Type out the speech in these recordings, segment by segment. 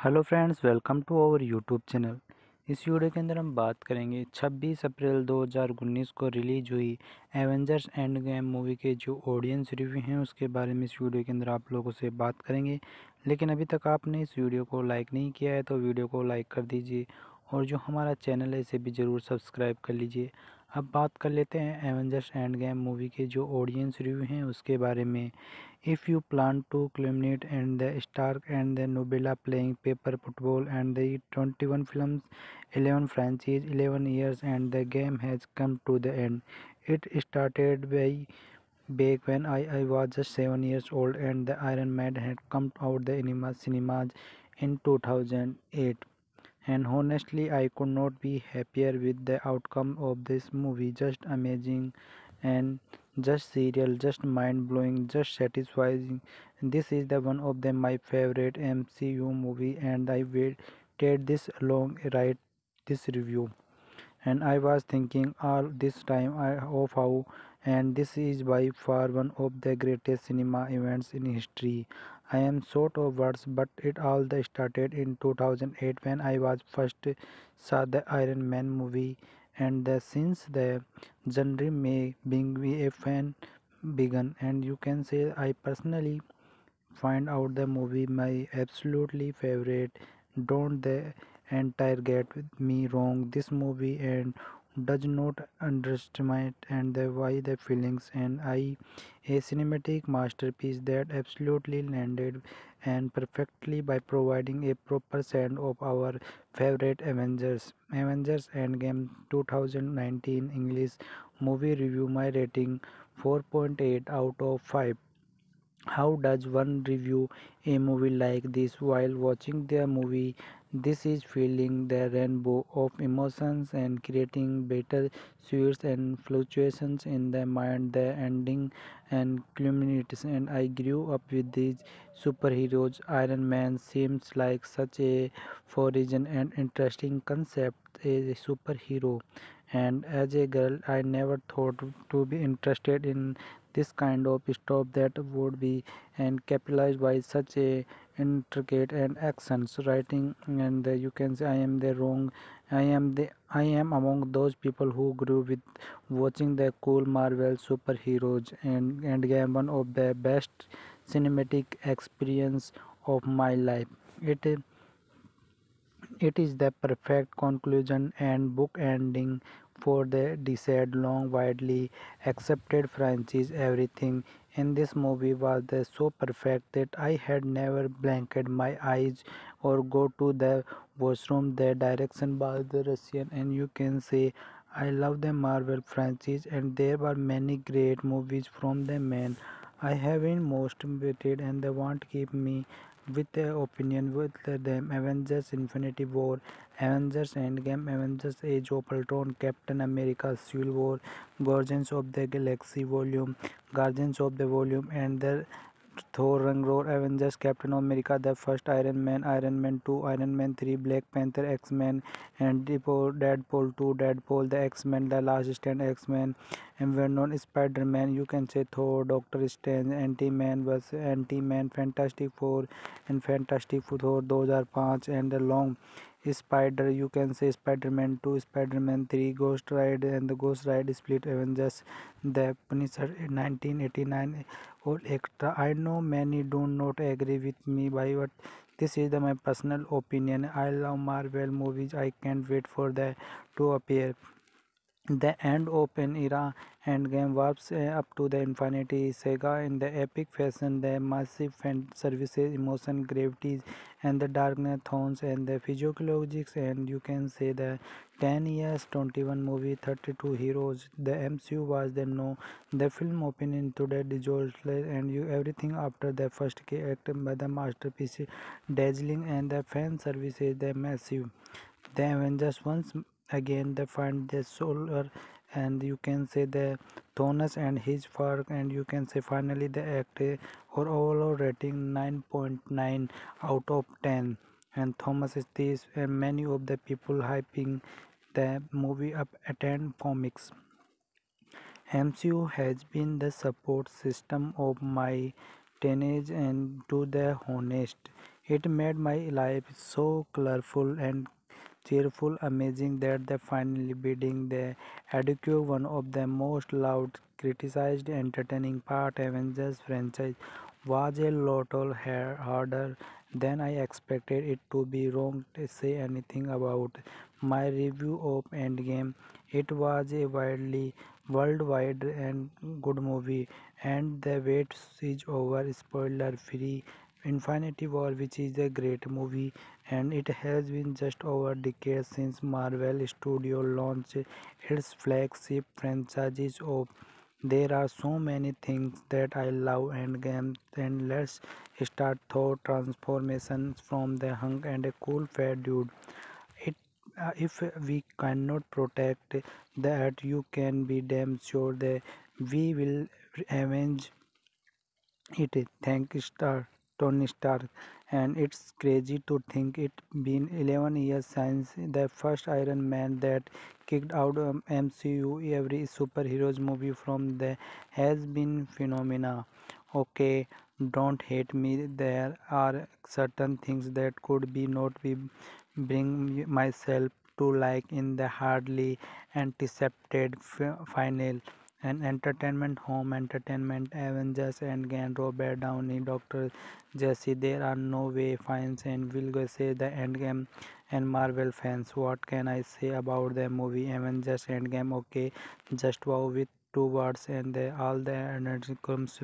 Hello friends, welcome to our YouTube channel. इस video के अंदर हम बात करेंगे 26 अप्रैल 2019 को रिलीज़ हुई एवेंजर्स एंड गेम मूवी के जो ऑडियंस रिव्यू हैं, उसके बारे में इस वीडियो के अंदर आप लोगों से बात करेंगे। लेकिन अभी तक आपने इस वीडियो को लाइक नहीं किया है तो वीडियो को लाइक कर दीजिए और जो हमारा चैनल है, इसे भी ज़रूर सब्सक्राइब कर लीजिए। अब बात कर लेते हैं एवेंजर्स एंड गेम मूवी के जो ऑडियंस रिव्यू हैं उसके बारे में। If you plan to eliminate and the Stark and the novella playing paper football and the twenty one film eleven franchise eleven years and the game has come to the end it started by back when I, I was just 7 years old and the Iron Man had come out the cinemas in 2008 and honestly I could not be happier with the outcome of this movie. Just amazing and just serial just mind-blowing just satisfying. This is the one of the my favorite MCU movie and I waited this long write this review. And I was thinking all this time of oh, how and this is by far one of the greatest cinema events in history. I am short of words, but it all started in 2008 when I was first saw the Iron Man movie, and the, since the genre may being a fan began, and you can say I personally find out the movie my absolutely favorite. Don't the entire get me wrong. This movie and does not underestimate and the why the feelings and I a cinematic masterpiece that absolutely landed and perfectly by providing a proper send of our favorite Avengers. Avengers Endgame 2019 English movie review my rating 4.8 out of 5. How does one review a movie like this while watching the movie? This is feeling the rainbow of emotions and creating better suits and fluctuations in the mind, the ending and culminates. And I grew up with these superheroes. Iron Man seems like such a foreign and interesting concept a superhero. And as a girl, I never thought to be interested in this kind of stuff that would be and capitalized by such a intricate and accents writing and you can say i am the wrong i am the i am among those people who grew with watching the cool marvel superheroes and and game one of the best cinematic experience of my life. It it is the perfect conclusion and book ending for the desired long widely accepted franchise everything in this movie was so perfect that I had never blanked my eyes or go to the washroom. The direction was the Russian, and you can say I love the Marvel franchise, and there were many great movies from the man. I have been most motivated, and they won't keep me with the opinion with them Avengers Infinity War, Avengers Endgame, Avengers Age of Ultron, Captain America Civil War, Guardians of the Galaxy Volume, Guardians of the Volume, and the Thor Ragnarok, Avengers, Captain America, the first Iron Man, Iron Man 2, Iron Man 3, Black Panther, X-Men, and Deadpool 2, Deadpool, the X-Men, the Last Stand, X-Men, and Venom, Spider-Man, you can say Thor, Doctor Strange, Ant-Man vs. Ant-Man, Fantastic Four, and Fantastic Four 2005, and the long Spider, you can say Spider-Man 2, Spider-Man 3, Ghost Ride, and the Ghost Ride Split Avengers, the Punisher 1989, all extra. I know many do not agree with me, but this is the, my personal opinion. I love Marvel movies. I can't wait for the to appear. The end of an era Endgame warps uh, up to the infinity saga in the epic fashion, the massive fan services, emotion, gravities, and the darkness tones and the physiologics, and you can say the 10 years, 21 movie, 32 heroes. The MCU was the no, the film opened into the disaster, and you everything after the first key act by the masterpiece, dazzling, and the fan services, the massive. The Avengers once again they find the solar and you can say the Thanos and his work and you can say finally the act or overall rating 9.9 out of 10 and Thomas is this and many of the people hyping the movie up attend comics. MCU has been the support system of my teenage and to the honest. It made my life so colorful and cheerful, amazing that they finally beating the adequate one of the most loud, criticized, entertaining part Avengers franchise was a lot harder than I expected it to be wrong to say anything about my review of Endgame. It was a widely worldwide and good movie and the wait is over spoiler free Infinity War which is a great movie and it has been just over a decade since Marvel Studio launched its flagship franchises of there are so many things that I love and games and let's start thought transformations from the hunk and a cool fat dude. It uh, if we cannot protect that you can be damn sure that we will avenge it. Thank Star Tony Stark and it's crazy to think it's been 11 years since the first Iron Man that kicked out um, MCU every superheroes movie from the has been phenomena. Okay don't hate me. There are certain things that could be not be bring myself to like in the hardly anticipated final and entertainment home entertainment avengers and endgame robert downey dr jesse there are no way fans and will go say the endgame and marvel fans. What can i say about the movie avengers endgame? Okay just wow with two words and the, all the energy comes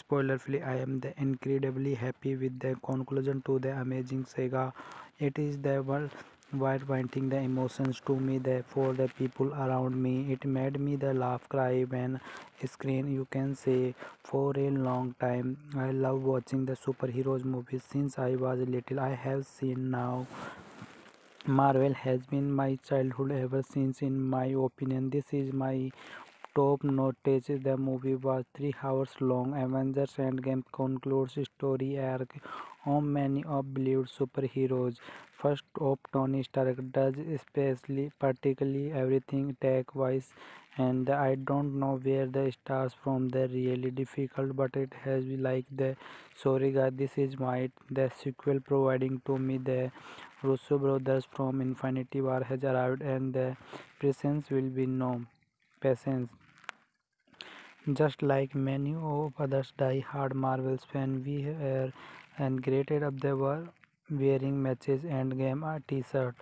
spoiler free i am the incredibly happy with the conclusion to the amazing saga. It is the world while pointing the emotions to me for the people around me. It made me the laugh cry when screen you can say for a long time. I love watching the superheroes movies since I was little. I have seen now Marvel has been my childhood ever since in my opinion this is my top notice the movie was 3 hours long. Avengers endgame concludes story arc on many of beloved superheroes. First of tony stark does especially particularly everything tech wise and i don't know where the stars from the really difficult but it has like the sorry guys this is my the sequel providing to me the russo brothers from infinity war has arrived and the presence will be no patience just like many of others die-hard Marvels fans, we were and greeted up they were wearing matches and game a t-shirt.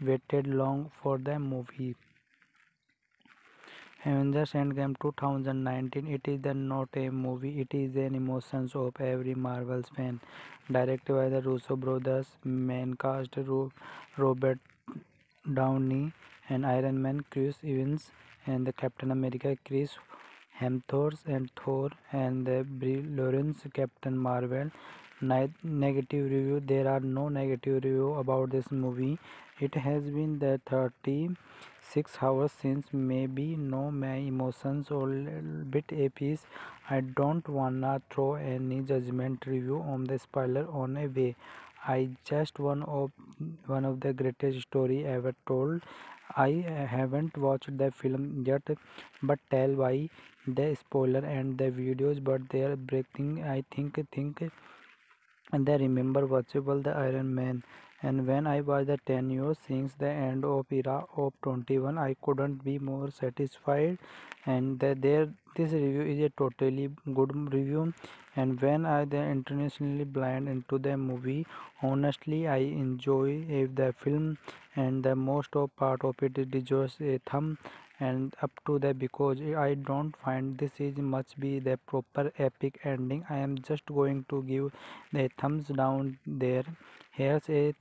Waited long for the movie. Avengers Endgame 2019 It is the not a movie, it is an emotions of every Marvel's fan. Directed by the Russo brothers, main cast Robert Downey and Iron Man Chris Evans and the Captain America Chris Hemsworth and Thor and the Brie Larson Captain Marvel. negative review. There are no negative review about this movie. It has been the 36 hours since maybe no my emotions or bit a piece. I don't wanna throw any judgment review on the spoiler on a way. I just one of one of the greatest story ever told. I haven't watched the film yet, but tell why the spoiler and the videos but they are breaking. I think think and they remember watchable the iron man. And when i was the 10 years since the end of era of 21 i couldn't be more satisfied. And that there this review is a totally good review. And when i the internationally blind into the movie honestly i enjoy if the film and the most of part of it deserves a thumb and up to that because i don't find this is much be the proper epic ending. I am just going to give the thumbs down there. Here's a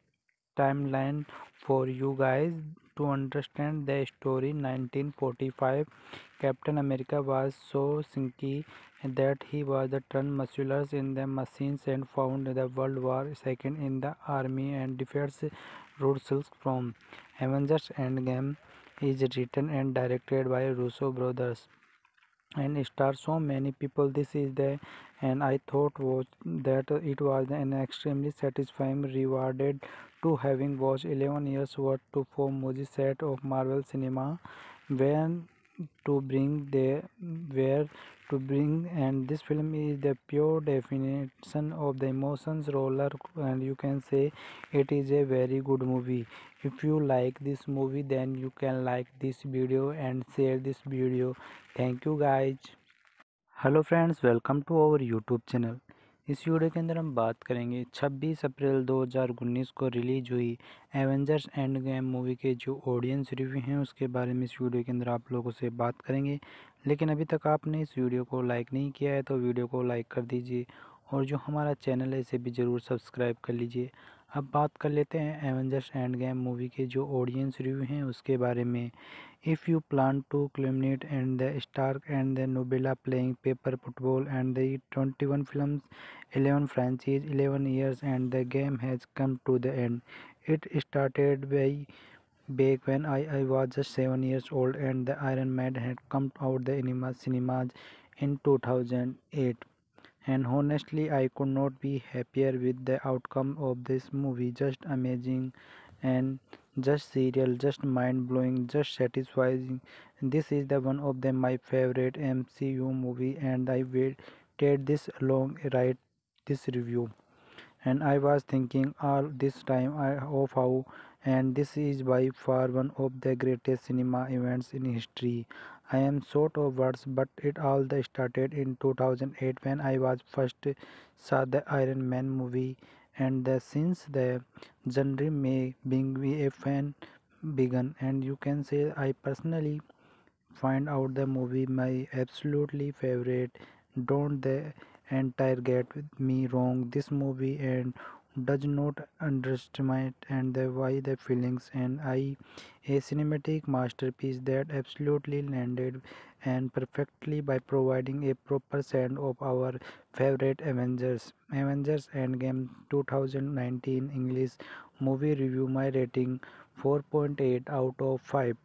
timeline for you guys to understand the story. 1945 captain america was so sinky that he was the turned musculars in the machines and found the world war second in the army and defeats Russell from Avengers Endgame is written and directed by Russo brothers and stars so many people. This is the and i thought was that it was an extremely satisfying rewarded to having watched 11 years worth to four movie set of marvel cinema when to bring they were to bring and this film is the pure definition of the emotions roller and you can say it is a very good movie. If you like this movie then you can like this video and share this video. Thank you guys. Hello friends. Welcome to our youtube channel. इस video के अंदर हम बात करेंगे 26 अप्रैल 2019 को release हुई Avengers end game movie के जो ऑडियंस रिव्यू हैं उसके बारे में इस वीडियो के अंदर आप लोगों से बात करेंगे। लेकिन अभी तक आपने इस वीडियो को लाइक नहीं किया है तो वीडियो को लाइक कर दीजिए और जो हमारा चैनल है इसे भी ज़रूर सब्सक्राइब कर लीजिए। अब बात कर लेते हैं एवेंजर्स एंड गेम मूवी के जो ऑडियंस रिव्यू हैं उसके बारे में। If you plan to eliminate and the Stark and the novella playing paper football and the twenty one film eleven franchise eleven years and the game has come to the end it started by back when I, I was just 7 years old and the Iron Man had come out the cinemas in 2008 and honestly I could not be happier with the outcome of this movie. Just amazing and just serial just mind-blowing just satisfying. This is the one of the my favorite MCU movie and I waited this long write this review. And I was thinking all this time I of how and this is by far one of the greatest cinema events in history. I am short of words, but it all started in 2008 when I was first saw the Iron Man movie, and the, since the genre may being a fan began, and you can say I personally find out the movie my absolutely favorite. Don't the entire get me wrong. This movie and does not underestimate and the why the feelings and I a cinematic masterpiece that absolutely landed and perfectly by providing a proper send of our favorite Avengers. Avengers Endgame 2019 English movie review my rating 4.8 out of 5.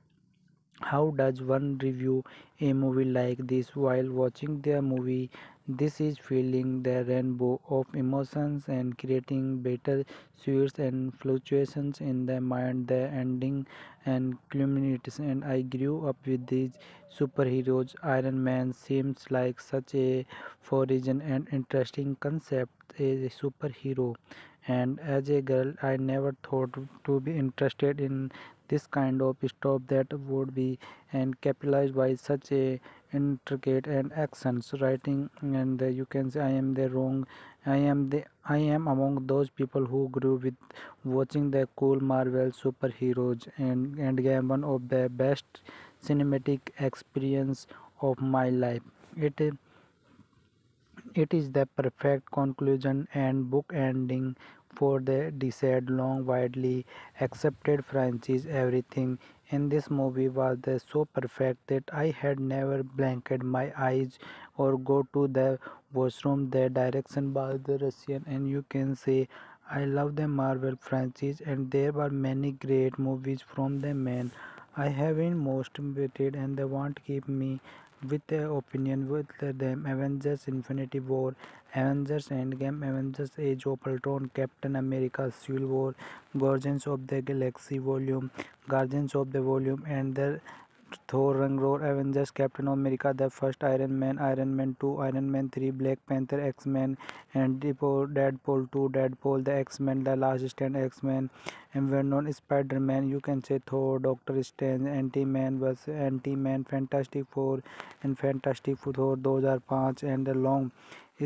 How does one review a movie like this while watching the movie? This is feeling the rainbow of emotions and creating better suits and fluctuations in the mind, the ending and culminates. And I grew up with these superheroes. Iron Man seems like such a foreign and interesting concept as a superhero. And as a girl, I never thought to be interested in this kind of stuff that would be and capitalized by such a intricate and accents writing and uh, you can say i am the wrong i am the i am among those people who grew with watching the cool marvel superheroes and and game one of the best cinematic experience of my life. It it is the perfect conclusion and book ending for the desired long widely accepted franchise everything in this movie was the so perfect that I had never blanked my eyes or go to the washroom. The direction by the Russian and you can say I love the Marvel franchise and there were many great movies from the man I have been most motivated and they won't keep me with the opinion with them Avengers Infinity War, Avengers Endgame, Avengers Age of Ultron, Captain America Civil War, Guardians of the Galaxy Volume, Guardians of the Volume and the Thor Ragnarok, Avengers, Captain America, the first Iron Man, Iron Man 2, Iron Man 3, Black Panther, X-Men, and Deadpool 2, Deadpool, the X-Men, the Last Stand, X-Men, and Venom, Spider-Man, you can say Thor, Doctor Strange, Ant-Man was Ant-Man, Fantastic Four, and Fantastic Four 2005, and the long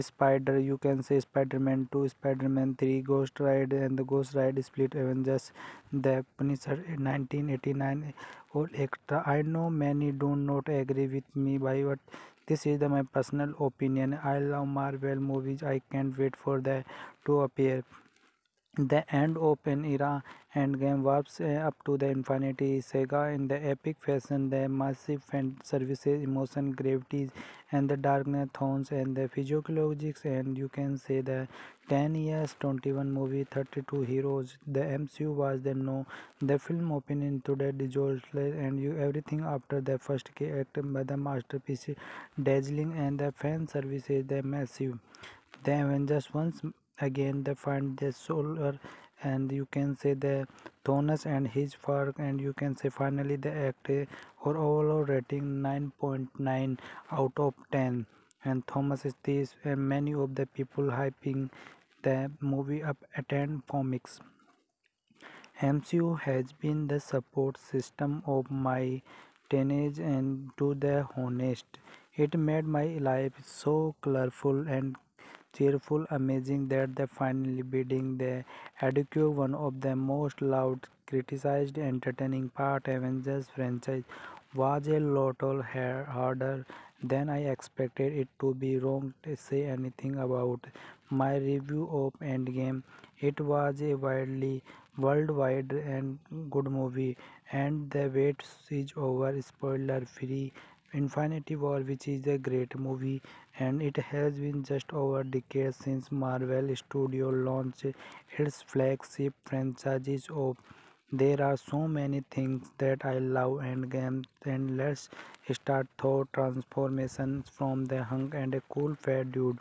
Spider, you can say Spider-Man 2, Spider-Man 3, Ghost Ride and the Ghost Ride Split Avengers, The Punisher 1989 all extra. I know many do not agree with me what this is the, my personal opinion. I love Marvel movies. I can't wait for the to appear. The end open era Endgame warps uh, up to the infinity saga in the epic fashion, the massive fan services, emotion, gravities, and the darkness tones and the physiologics, and you can say the 10 years, 21 movie, 32 heroes. The MCU was the no, the film opened into the disaster, and you everything after the first key act by the masterpiece, dazzling, and the fan services, the massive. The Avengers once again they find the solar and you can say the Thanos and his work and you can say finally the act or overall rating 9.9 out of 10 and Thomas Stheis and many of the people hyping the movie up attend comics. MCU has been the support system of my teenage and to the honest. It made my life so colorful and cheerful, amazing that the finally beating the adequate one of the most loud, criticized, entertaining part Avengers franchise was a lot harder than I expected it to be wrong to say anything about my review of Endgame. It was a widely worldwide and good movie and the wait is over spoiler free Infinity War which is a great movie and it has been just over a decade since Marvel Studio launched its flagship franchises. Of there are so many things that I love and games and let's start thought transformations from the hunk and a cool fat dude.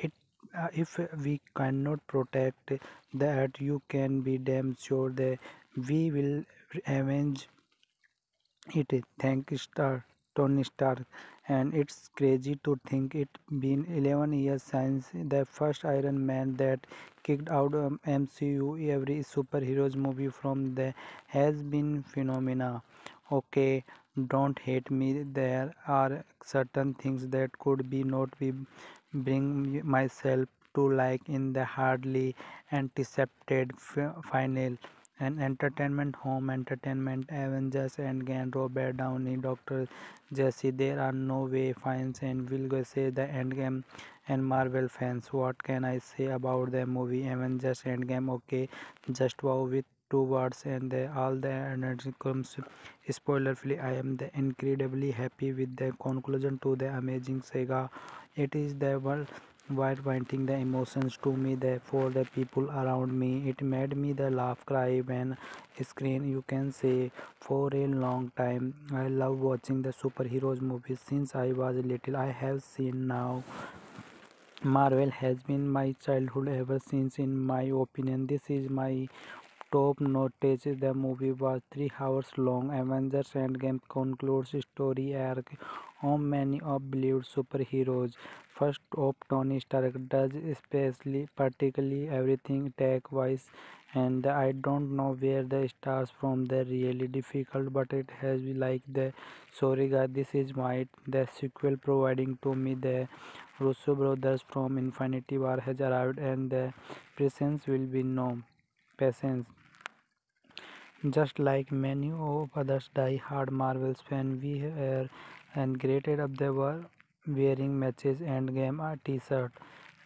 It uh, if we cannot protect that you can be damn sure that we will avenge it. Thank star tony stark and it's crazy to think it been 11 years since the first iron man that kicked out um, mcu every superheroes movie from the has been phenomena. Okay don't hate me. There are certain things that could be not be bring myself to like in the hardly anticipated final and entertainment home entertainment avengers and endgame robert downey dr jesse. There are no way fans and will go say the endgame and marvel fans what can i say about the movie avengers endgame? Okay just wow with two words and the, all the energy comes spoiler free i am the incredibly happy with the conclusion to the amazing saga. It is the world while pointing the emotions to me for the people around me it made me the laugh cry when screen you can say for a long time. I love watching the superheroes movies. Since i was little i have seen now marvel has been my childhood ever since in my opinion. This is my top notice the movie was three hours long. Avengers endgame concludes story arc on many of beloved superheroes. First of tony stark does especially particularly everything tech wise and i don't know where the stars from the really difficult but it has been like the sorry guys this is my the sequel providing to me the russo brothers from infinity war has arrived and the presence will be no patience just like many of others die-hard Marvels fans, we were and greeted up they were wearing matches and game a t-shirt.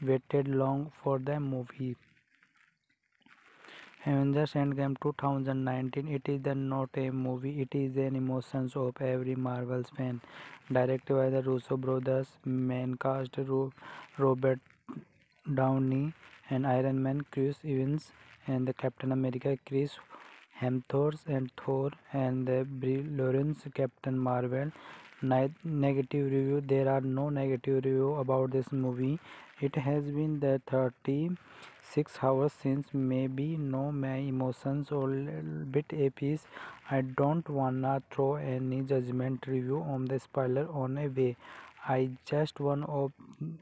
Waited long for the movie. Avengers Endgame 2019 It is not a movie, it is an emotions of every Marvel's fan. Directed by the Russo brothers, main cast Robert Downey and Iron Man Chris Evans and the Captain America Chris Hemsworth and Thor and the Brie Larson Captain Marvel. negative review there are no negative review about this movie. It has been the 36 hours since maybe no my emotions or little bit a piece i don't wanna throw any judgment review on the spoiler on a way. I just one of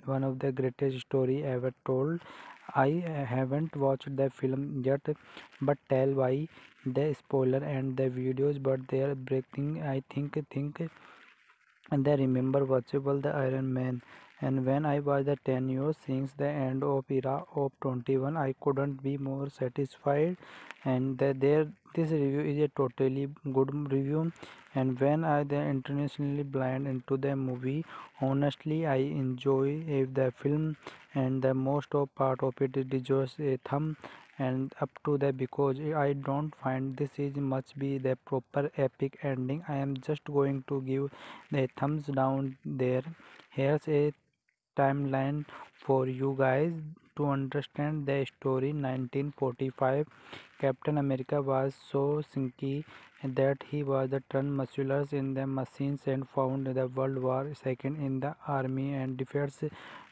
one of the greatest story ever told i haven't watched the film yet but tell why. The spoiler and the videos but they are breaking. I think think and I remember watchable the Iron Man. And when I was the 10 years since the end of era of 21 I couldn't be more satisfied. And the, there this review is a totally good review. And when I the internationally blind into the movie honestly I enjoy if the film and the most of part of it deserves a thumb and up to the because I don't find this is much be the proper epic ending. I am just going to give the thumbs down there. Here's a timeline for you guys to understand the story. 1945 Captain America was so sinky that he was the turned musculars in the machines and found the World War II in the army and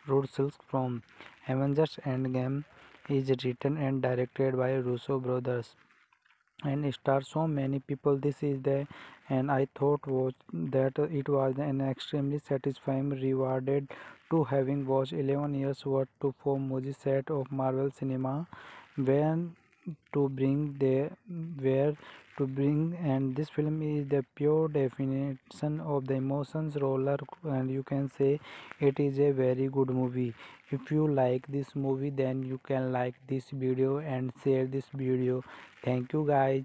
defeats Russell from Avengers Endgame is written and directed by Russo brothers. and star so many people this is the and i thought was that it was an extremely satisfying rewarded to having watched 11 years worth to four movie set of marvel cinema when to bring they were to bring and this film is the pure definition of the emotions roller and you can say it is a very good movie. If you like this movie then you can like this video and share this video. Thank you guys.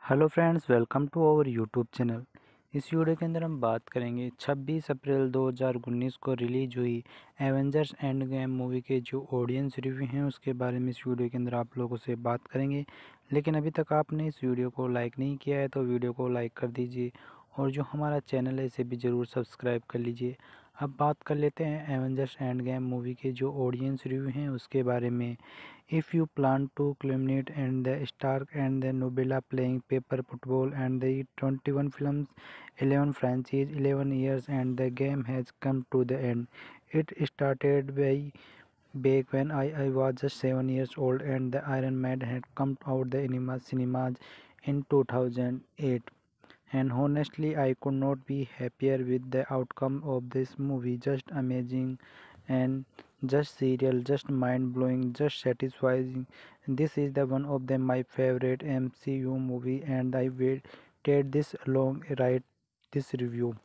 Hello friends. Welcome to our youtube channel. इस video के अंदर हम बात करेंगे 26 अप्रैल 2019 को release हुई Avengers end game movie के जो ऑडियंस रिव्यू हैं उसके बारे में इस वीडियो के अंदर आप लोगों से बात करेंगे। लेकिन अभी तक आपने इस वीडियो को लाइक नहीं किया है तो वीडियो को लाइक कर दीजिए और जो हमारा चैनल है इसे भी ज़रूर सब्सक्राइब कर लीजिए। अब बात कर लेते हैं एवेंजर्स एंड गेम मूवी के जो ऑडियंस रिव्यू हैं उसके बारे में। If you plan to eliminate and the Stark and the novella playing paper football and the twenty one film eleven franchise eleven years and the game has come to the end it started by back when I, I was just 7 years old and the Iron Man had come out the cinemas in 2008 and honestly I could not be happier with the outcome of this movie. Just amazing and just serial just mind-blowing just satisfying. This is the one of the my favorite MCU movie and I waited this long write this review.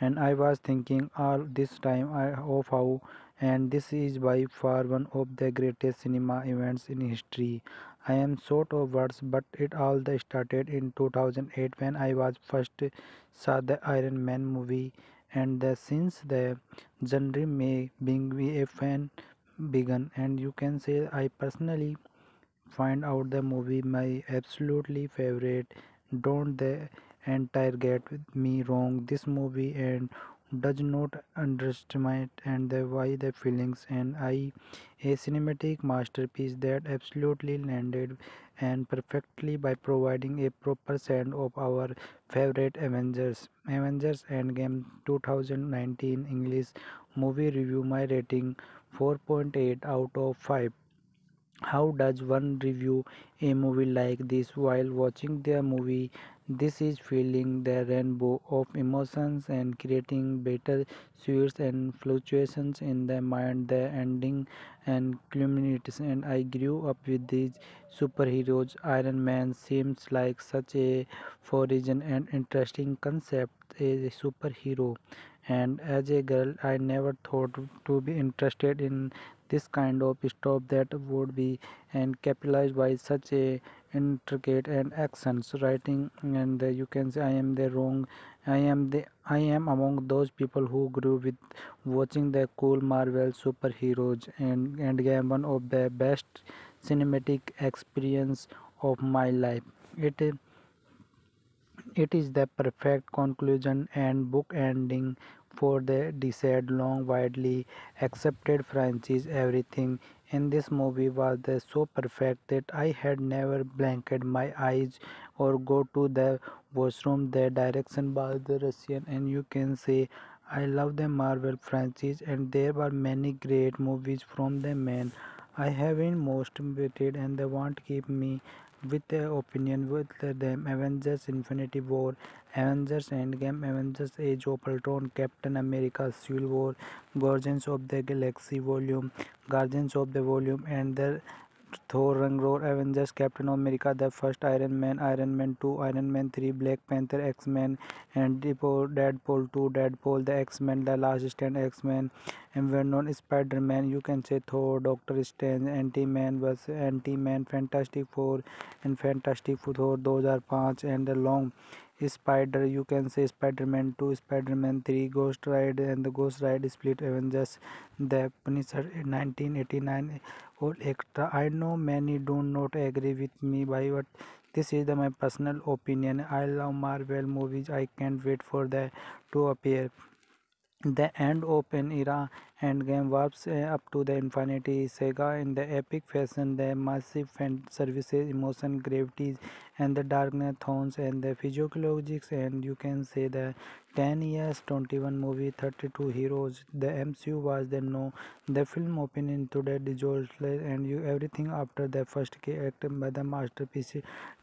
And I was thinking all this time of oh, how and this is by far one of the greatest cinema events in history. I am short of words, but it all started in 2008 when I was first saw the Iron Man movie, and the, since the genre may being a fan began, and you can say I personally find out the movie my absolutely favorite. Don't the entire get me wrong. This movie and does not underestimate and the why the feelings and I a cinematic masterpiece that absolutely landed and perfectly by providing a proper send of our favorite Avengers. Avengers Endgame 2019 English movie review my rating 4.8 out of 5. How does one review a movie like this while watching the movie? This is feeling the rainbow of emotions and creating better suits and fluctuations in the mind, the ending and culminates. And I grew up with these superheroes. Iron Man seems like such a foreign and interesting concept as a superhero. And as a girl, I never thought to be interested in this kind of stuff that would be and capitalized by such a intricate and accents writing and uh, you can say i am the wrong i am the i am among those people who grew with watching the cool marvel superheroes and and game one of the best cinematic experience of my life. It it is the perfect conclusion and book ending for the desired long widely accepted franchise everything in this movie was the so perfect that I had never blanked my eyes or go to the washroom. The direction by the Russian and you can say I love the Marvel franchise and there were many great movies from the man I have been most motivated and they won't keep me with their opinion with them Avengers Infinity War, Avengers Endgame, Avengers Age of Ultron, Captain America Civil War, Guardians of the Galaxy Volume, Guardians of the Volume and the Thor Ragnarok, Avengers, Captain America, the first Iron Man, Iron Man 2, Iron Man 3, Black Panther, X-Men, and Deadpool 2, Deadpool, the X-Men, the Last Stand, X-Men, and well-known Spider-Man, you can say Thor, Doctor Strange, Ant-Man vs Ant-Man, Fantastic Four, and Fantastic Four 2005, and the long Spider, you can say Spider-Man 2, Spider-Man 3, Ghost Ride, and the Ghost Ride Split Avengers, the Punisher 1989 all extra i know many do not agree with me but this is the, my personal opinion. I love marvel movies. I can't wait for the to appear the end of an era endgame warps uh, up to the infinity saga. In the epic fashion the massive fan services emotion gravities and the darkness tones and the physiologics and you can say the 10 years 21 movie 32 heroes. The mcu was the no the film opened into the disaster and you everything after the first key act by the masterpiece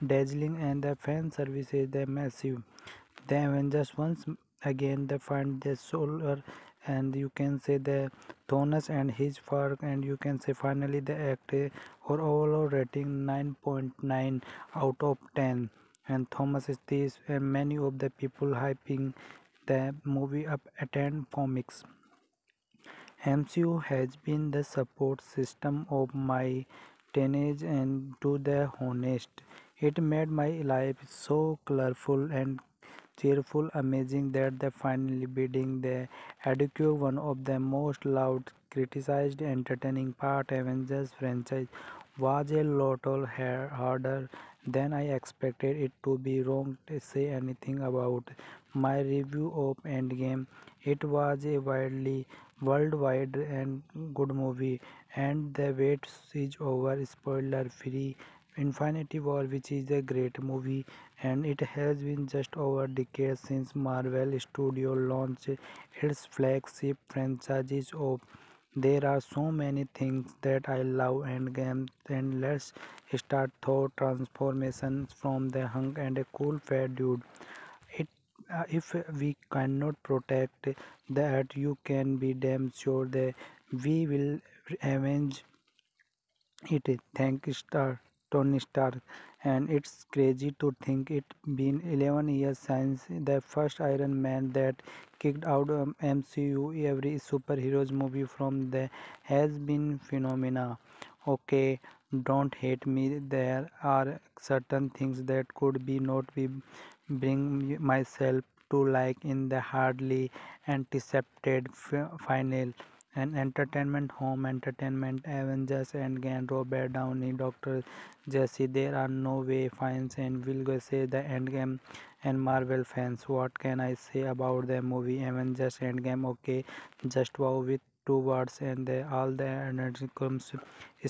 dazzling and the fan services the massive. The avengers once again they find the solar and you can say the Thanos and his work and you can say finally the act or overall rating 9.9 out of 10 and Thomas is this and many of the people hyping the movie up attend comics. MCU has been the support system of my teenage and to the honest. It made my life so colorful and cheerful, amazing that they finally beating the adequate one of the most loud, criticized, entertaining part Avengers franchise was a lot harder than I expected it to be wrong to say anything about my review of Endgame. It was a widely worldwide and good movie and the wait is over spoiler free Infinity War which is a great movie and it has been just over a decade since Marvel Studio launched its flagship franchises. Of there are so many things that I love and games and let's start thought transformations from the hunk and a cool fat dude. It uh, if we cannot protect that you can be damn sure that we will avenge it. Thank star Tony Stark and it's crazy to think it's been 11 years since the first Iron Man that kicked out um, MCU every superheroes movie from the has been phenomena. Okay don't hate me. There are certain things that could be not be bring myself to like in the hardly anticipated final and entertainment home entertainment avengers and endgame robert downey dr jesse there are no way fans and will go say the endgame and marvel fans what can i say about the movie avengers endgame? Okay just wow with two words and the, all the energy comes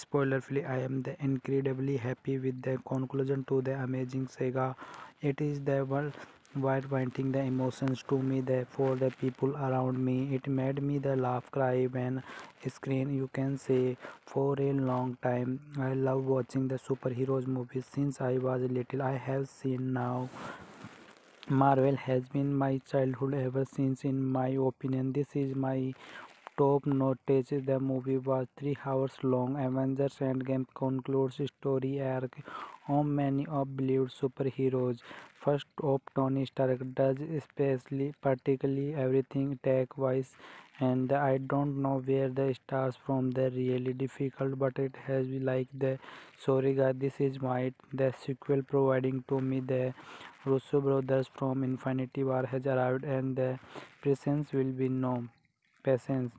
spoiler free i am the incredibly happy with the conclusion to the amazing saga. It is the world while pointing the emotions to me the, for the people around me it made me the laugh cry when screen you can say for a long time. I love watching the superheroes movies. Since i was little i have seen now marvel has been my childhood ever since in my opinion. This is my top notice the movie was three hours long. Avengers endgame concludes story arc on many of beloved superheroes. First of Tony Stark does especially particularly everything tech wise and I don't know where the stars from the really difficult but it has been like the sorry guys this is my the sequel providing to me the Russo brothers from Infinity War has arrived and the presence will be no patience.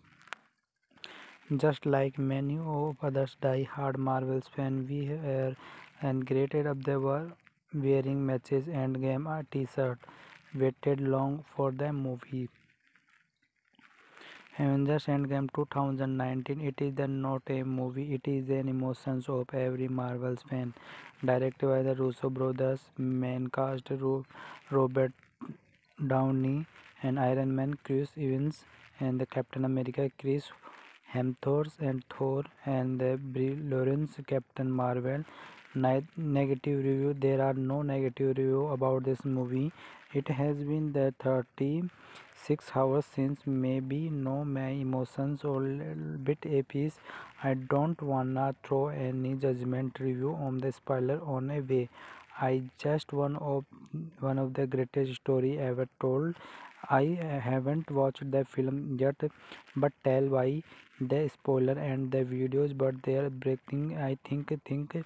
Just like many of others die-hard Marvels fans, we are and greeted up they were wearing matches and game a t-shirt waited long for the movie. Avengers endgame 2019 it is not a movie it is an emotions of every marvel's fan. Directed by the russo brothers main cast robert downey and iron man chris evans and the captain america chris hemsworth and thor and the brie larson captain marvel. Negative review there are no negative review about this movie. It has been the 36 hours since maybe no my emotions or little bit a piece i don't wanna throw any judgment review on the spoiler on a way. I just one of one of the greatest story ever told i haven't watched the film yet but tell why. The spoiler and the videos but they are breaking i think think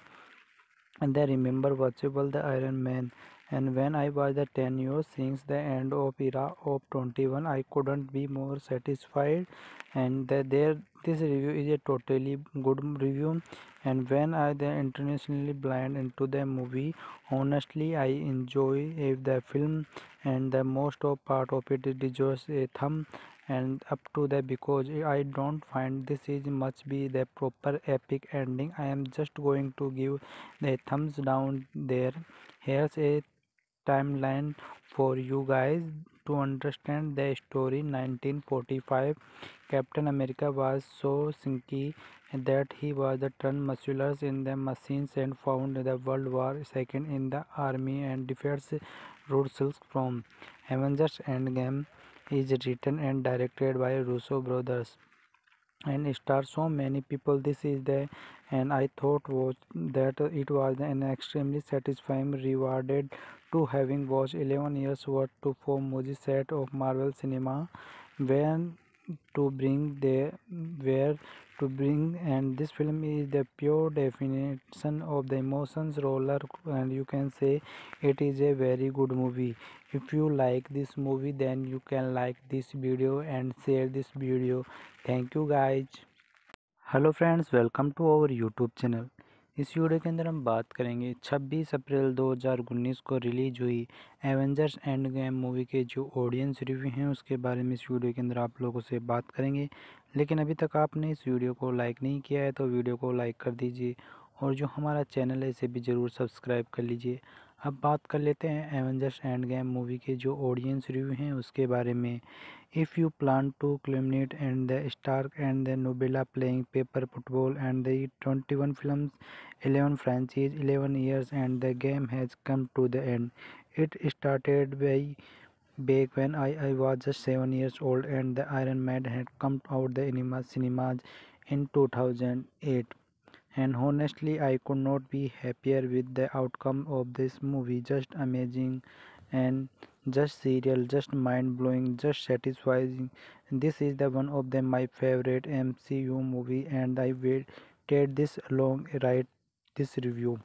and I remember watchable the Iron Man and when I was the 10 years since the end of era of 21 I couldn't be more satisfied. And the, there this review is a totally good review. And when I the internationally blind into the movie honestly I enjoy if the film. And the most of part of it deserves a thumb. And up to the because I don't find this is much be the proper epic ending. I am just going to give the thumbs down there. Here's a timeline for you guys to understand the story. 1945 Captain America was so sinky that he was turned muscular in the machines and found the World War II in the army and defeats Russell from Avengers Endgame is written and directed by Russo brothers. And stars so many people. This is the and i thought was that it was an extremely satisfying rewarded to having watched 11 years worth to form movie set of Marvel Cinema when to bring the where to bring and this film is the pure definition of the emotions roller and you can say it is a very good movie. If you like this movie then you can like this video and share this video. Thank you guys. Hello friends. Welcome to our youtube channel. इस video के अंदर हम बात करेंगे 26 अप्रैल 2019 को release हुई Avengers end game movie के जो ऑडियंस रिव्यू हैं, उसके बारे में इस वीडियो के अंदर आप लोगों से बात करेंगे। लेकिन अभी तक आपने इस वीडियो को लाइक नहीं किया है तो वीडियो को लाइक कर दीजिए और जो हमारा चैनल है, इसे भी ज़रूर सब्सक्राइब कर लीजिए। अब बात कर लेते हैं एवेंजर्स एंड गेम मूवी के जो ऑडियंस रिव्यू हैं उसके बारे में। If you plan to eliminate and the Stark and the novella playing paper football and the twenty one film eleven franchise eleven years and the game has come to the end it started by back when I, I was just 7 years old and the Iron Man had come out the cinemas in 2008 and honestly I could not be happier with the outcome of this movie. Just amazing and just serial just mind-blowing just satisfying. This is the one of the my favorite MCU movie and I waited this long write this review.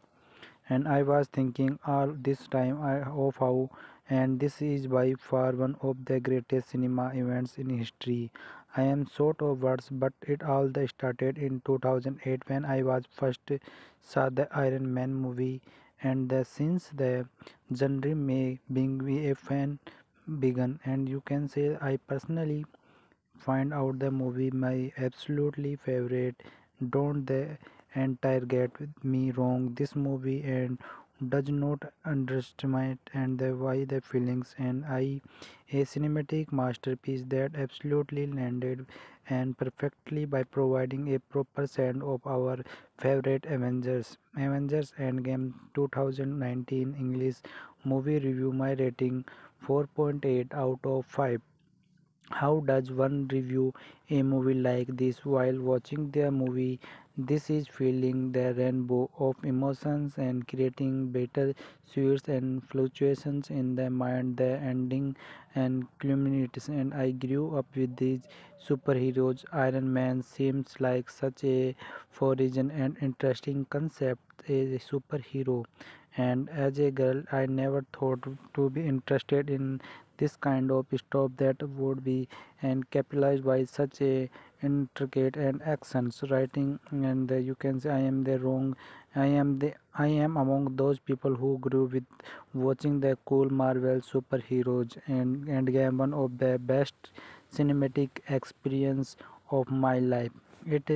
And I was thinking all this time of how and this is by far one of the greatest cinema events in history. I am short of words but it all started in 2008 when I was first saw the Iron Man movie. And the, since the genre may being a fan began and you can say I personally find out the movie my absolutely favorite. Don't the entire get me wrong this movie and does not underestimate and the why the feelings and I a cinematic masterpiece that absolutely landed and perfectly by providing a proper send of our favorite Avengers Avengers Endgame 2019 English movie review my rating 4.8 out of 5 how does one review a movie like this while watching the movie this is feeling the rainbow of emotions and creating better suits and fluctuations in the mind. The ending and culminates and i grew up with these superheroes. Iron man seems like such a foreign and interesting concept as a superhero. And as a girl i never thought to be interested in this kind of stop that would be and capitalized by such a intricate and actions writing and uh, you can say i am the wrong i am the i am among those people who grew with watching the cool marvel superheroes and and game one of the best cinematic experience of my life. It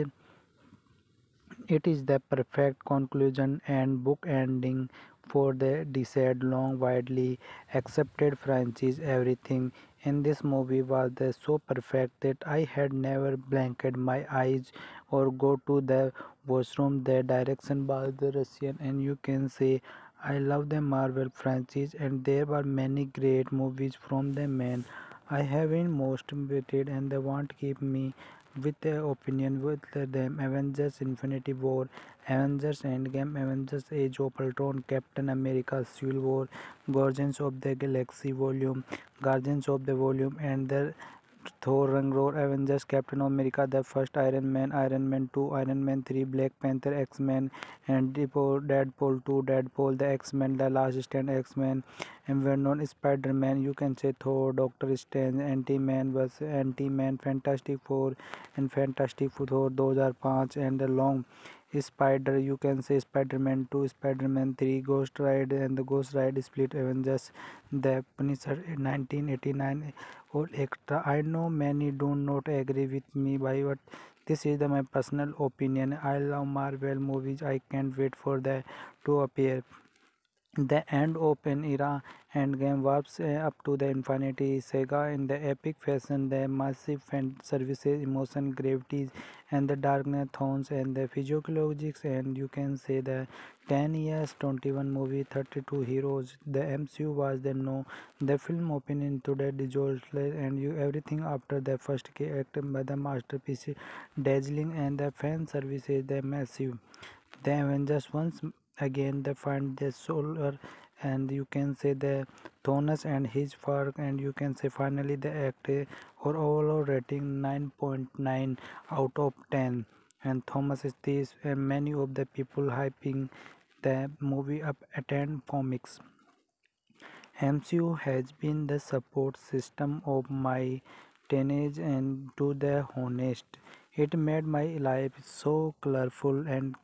it is the perfect conclusion and book ending for the desired long widely accepted franchise everything in this movie was so perfect that I had never blanked my eyes or go to the washroom. The direction was the Russian and you can say I love the Marvel franchise and there were many great movies from the man I have been most motivated and they won't keep me with their opinion with them Avengers Infinity War, Avengers Endgame, Avengers Age of Ultron, Captain America Civil War, Guardians of the Galaxy Volume, Guardians of the Volume and the Thor Ragnarok, Avengers, Captain America, the first Iron Man, Iron Man 2, Iron Man 3, Black Panther, X-Men, and Deadpool 2, Deadpool, the X-Men, the Last Stand, X-Men, and Venom, Spider-Man, you can say Thor, Doctor Strange, Ant-Man vs Ant-Man, Fantastic Four, and Fantastic Four 2005, and the long Spider, you can say Spider-Man 2, Spider-Man 3, Ghost Ride and the Ghost Ride Split Avengers, The Punisher 1989 or extra. I know many do not agree with me by but this is the, my personal opinion. I love Marvel movies. I can't wait for the to appear. The end open era Endgame warps uh, up to the infinity saga in the epic fashion, the massive fan services, emotion, gravities, and the darkness tones and the physiologics, and you can say the 10 years, 21 movie, 32 heroes. The MCU was the no, the film opened into the disaster, and you everything after the first act by the masterpiece, dazzling, and the fan services, the massive. The Avengers once again they find the solar and you can say the Thanos and his work and you can say finally the act or overall rating 9.9 out of 10 and Thomas is this and many of the people hyping the movie up attend comics. MCU has been the support system of my teenage and to the honest. It made my life so colorful and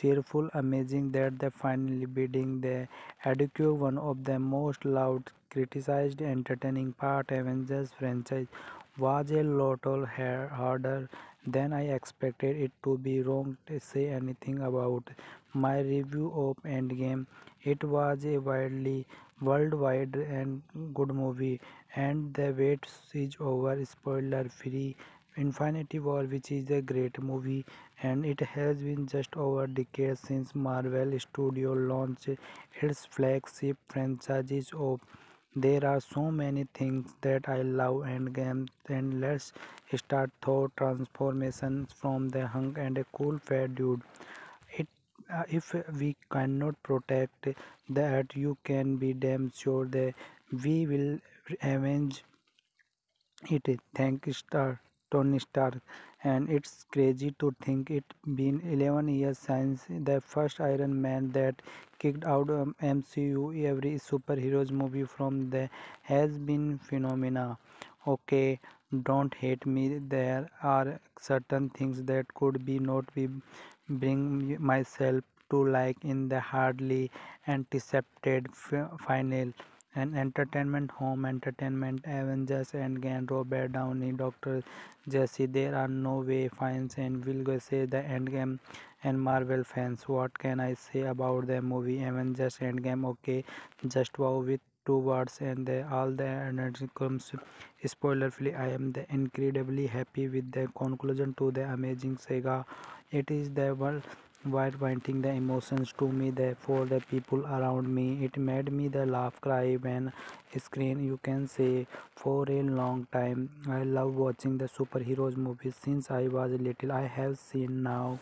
cheerful, amazing that they finally beating the adequate one of the most loud, criticized, entertaining part Avengers franchise was a lot harder than I expected it to be wrong to say anything about my review of Endgame. It was a widely worldwide and good movie and the wait is over spoiler free Infinity War which is a great movie and it has been just over a decade since Marvel Studio launched its flagship franchises. Of there are so many things that I love and games. And let's start thought transformations from the hunk and a cool fat dude. It uh, if we cannot protect that you can be damn sure that we will avenge it. Thank star Tony Stark and it's crazy to think it been 11 years since the first Iron Man that kicked out um, MCU every superheroes movie from the has been phenomena. Okay don't hate me. There are certain things that could be not be bring myself to like in the hardly anticipated final and entertainment home entertainment avengers and endgame robert downey dr jesse there are no way fans and will go say the endgame and marvel fans what can i say about the movie avengers endgame? Okay just wow with two words and the, all the energy comes spoiler free i am the incredibly happy with the conclusion to the amazing saga. It is the world while pointing the emotions to me the, for the people around me it made me the laugh cry when screen you can say for a long time. I love watching the superheroes movies. Since i was little i have seen now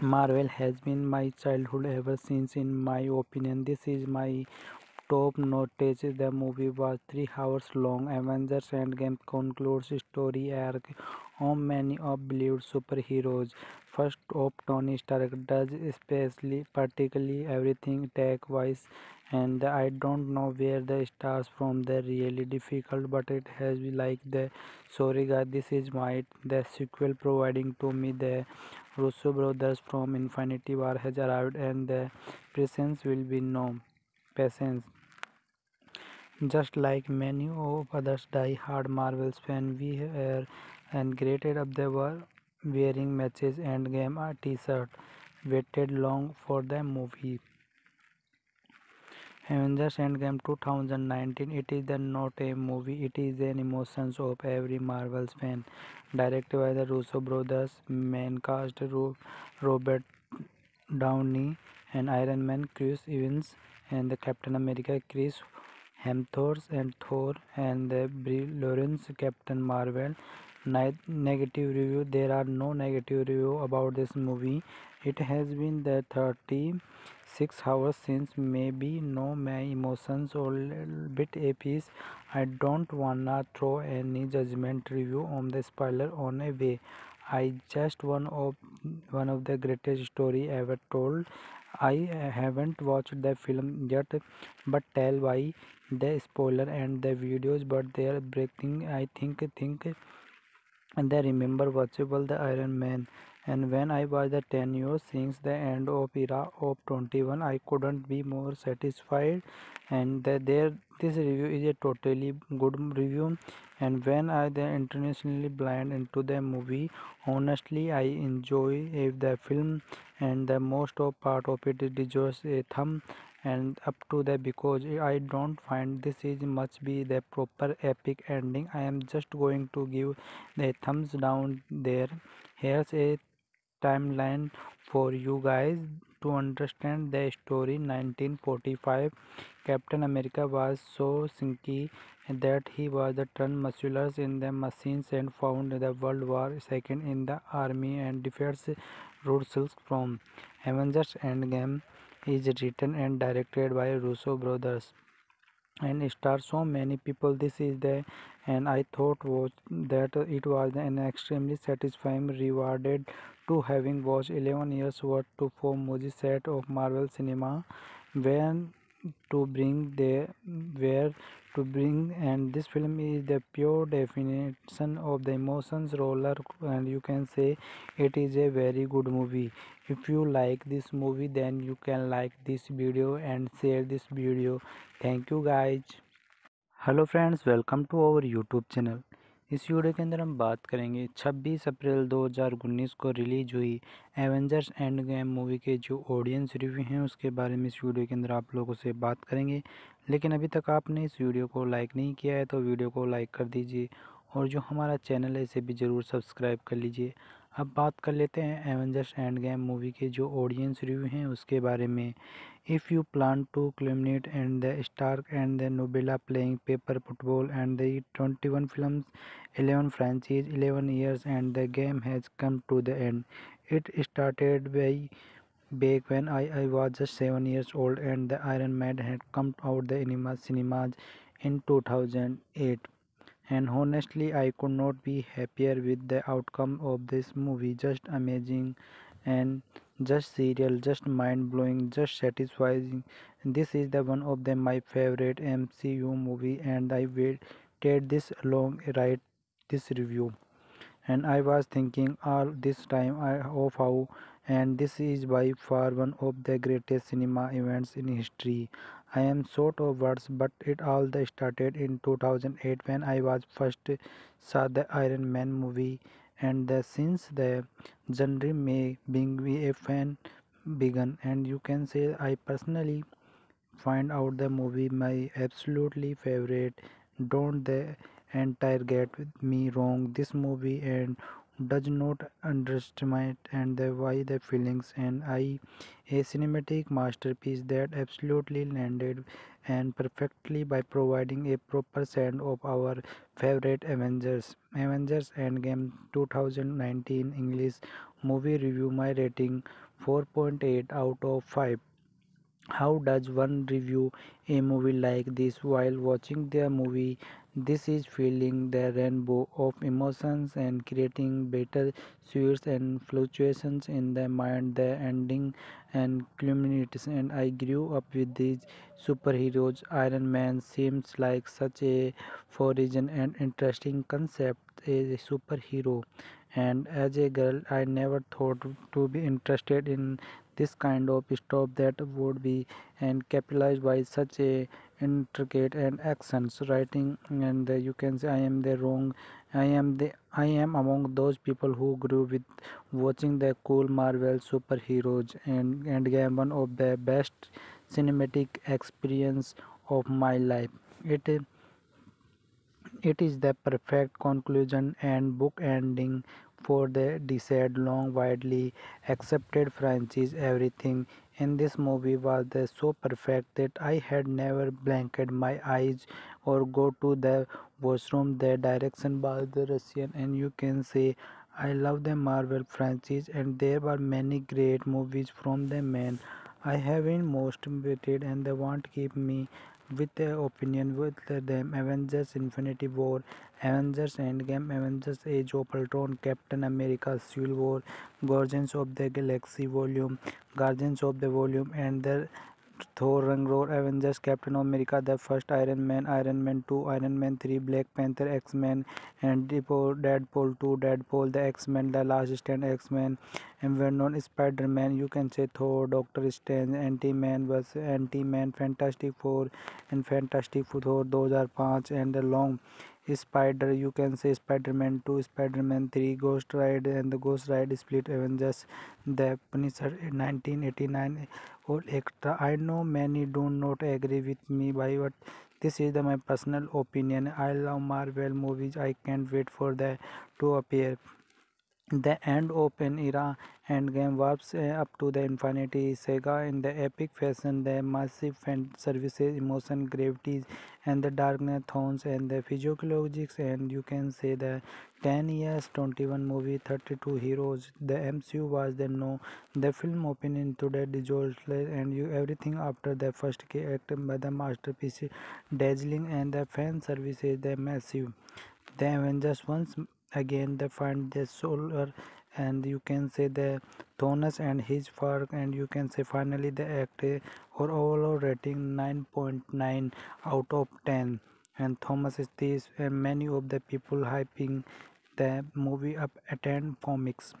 marvel has been my childhood ever since. In my opinion this is my top notice. The movie was three hours long. Avengers endgame concludes story arc on many of beloved superheroes first of Tony Stark does especially particularly everything tech wise and I don't know where the stars from the really difficult but it has been like the sorry guys this is my the sequel providing to me the Russo brothers from Infinity War has arrived and the presence will be no patience just like many of others die-hard Marvels fans, we are and graded up the were wearing matches and game a t-shirt waited long for the movie. Avengers Endgame 2019 it is not a movie it is an emotions of every Marvel's fan. Directed by the Russo brothers main cast Robert Downey and Iron Man Chris Evans and the Captain America Chris Hemsworth and Thor and the Brie Larson Captain Marvel negative review. There are no negative review about this movie. It has been the 36 hours since maybe no my emotions a little bit a piece. I don't wanna throw any judgment review on the spoiler on a way. I just one of one of the greatest story ever told. I haven't watched the film yet but tell why. The spoiler and the videos but they are breaking i think think and they remember watchable the Iron Man. And when I was the 10 years since the end of era of 21 I couldn't be more satisfied. And that there this review is a totally good review. And when I the internationally blind into the movie honestly I enjoy if the film and the most of part of it deserves a thumb and up to the because I don't find this is much be the proper epic ending. I am just going to give the thumbs down there. Here's a timeline for you guys to understand the story. 1945 captain america was so sinky that he was turned muscular in the machines and found the world war second in the army and defense rules from avengers endgame is written and directed by russo brothers and stars so many people. This is the and i thought was that it was an extremely satisfying rewarded to having watched 11 years worth to four movie set of marvel cinema. When to bring they were to bring and this film is the pure definition of the emotions roller and you can say it is a very good movie. If you like this movie then you can like this video and share this video. Thank you guys. Hello friends. Welcome to our youtube channel. इस video के अंदर हम बात करेंगे 26 अप्रैल 2019 को release हुई Avengers end game movie के जो ऑडियंस रिव्यू हैं, उसके बारे में इस वीडियो के अंदर आप लोगों से बात करेंगे। लेकिन अभी तक आपने इस वीडियो को लाइक नहीं किया है तो वीडियो को लाइक कर दीजिए और जो हमारा चैनल है, इसे भी ज़रूर सब्सक्राइब कर लीजिए। अब बात कर लेते हैं एवेंजर्स एंड गेम मूवी के जो ऑडियंस रिव्यू हैं उसके बारे में। If you plan to eliminate and the Stark and the novella playing paper football and the twenty one film eleven franchise eleven years and the game has come to the end it started by back when I, I was just 7 years old and the Iron Man had come out the cinemas in 2008 and honestly I could not be happier with the outcome of this movie. Just amazing and just serial just mind-blowing just satisfying. This is the one of the my favorite MCU movie and I waited this long write this review. And I was thinking all this time of oh, how and this is by far one of the greatest cinema events in history. I am short of words, but it all started in 2008 when I was first saw the Iron Man movie, and the, since the genre may being a fan began, and you can say I personally find out the movie my absolutely favorite. Don't the entire get me wrong. This movie and does not underestimate and the why the feelings and I a cinematic masterpiece that absolutely landed and perfectly by providing a proper send of our favorite Avengers. Avengers Endgame 2019 English movie review my rating 4.8 out of 5. How does one review a movie like this while watching the movie? This is feeling the rainbow of emotions and creating better suits and fluctuations in the mind, the ending and culminates. And I grew up with these superheroes. Iron Man seems like such a foreign and interesting concept as a superhero. And as a girl, I never thought to be interested in this kind of stuff that would be and capitalized by such a intricate and accents writing and uh, you can say i am the wrong i am the i am among those people who grew with watching the cool marvel superheroes and and game one of the best cinematic experience of my life. It it is the perfect conclusion and book ending for the desired long widely accepted franchise everything in this movie was the so perfect that I had never blanked my eyes or go to the washroom. The direction by the Russian and you can say I love the Marvel franchise and there were many great movies from the man I have been most motivated and they won't keep me with their opinion with them Avengers Infinity War, Avengers Endgame, Avengers Age of Ultron, Captain America Civil War, Guardians of the Galaxy Volume, Guardians of the Volume and the Thor Ragnarok, Avengers, Captain America, the first Iron Man, Iron Man 2, Iron Man 3, Black Panther, X-Men, and Deadpool 2, Deadpool, the X-Men, The Last Stand, X-Men, and well-known Spider-Man, you can say Thor, Doctor Strange, Ant-Man vs Ant-Man, Fantastic Four, and Fantastic Four 2005, and the long Spider, you can say Spider-Man 2, Spider-Man 3, Ghost Ride, and the Ghost Ride Split Avengers, the Punisher 1989 और extra I know many don't not agree with me by what this is the my personal opinion I love Marvel movies I can wait for the to appear the end open era Endgame warps uh, up to the infinity saga in the epic fashion, the massive fan services, emotion, gravities, and the darkness tones and the physiologics, and you can say the 10 years, 21 movie, 32 heroes. The MCU was the no, the film opened into the disaster, and you everything after the first key act by the masterpiece, dazzling, and the fan services, the massive. The Avengers once again they find the solar and you can say the Thanos and his work and you can say finally the act or overall rating 9.9 out of 10 and Thomas is this and many of the people hyping the movie up attend comics.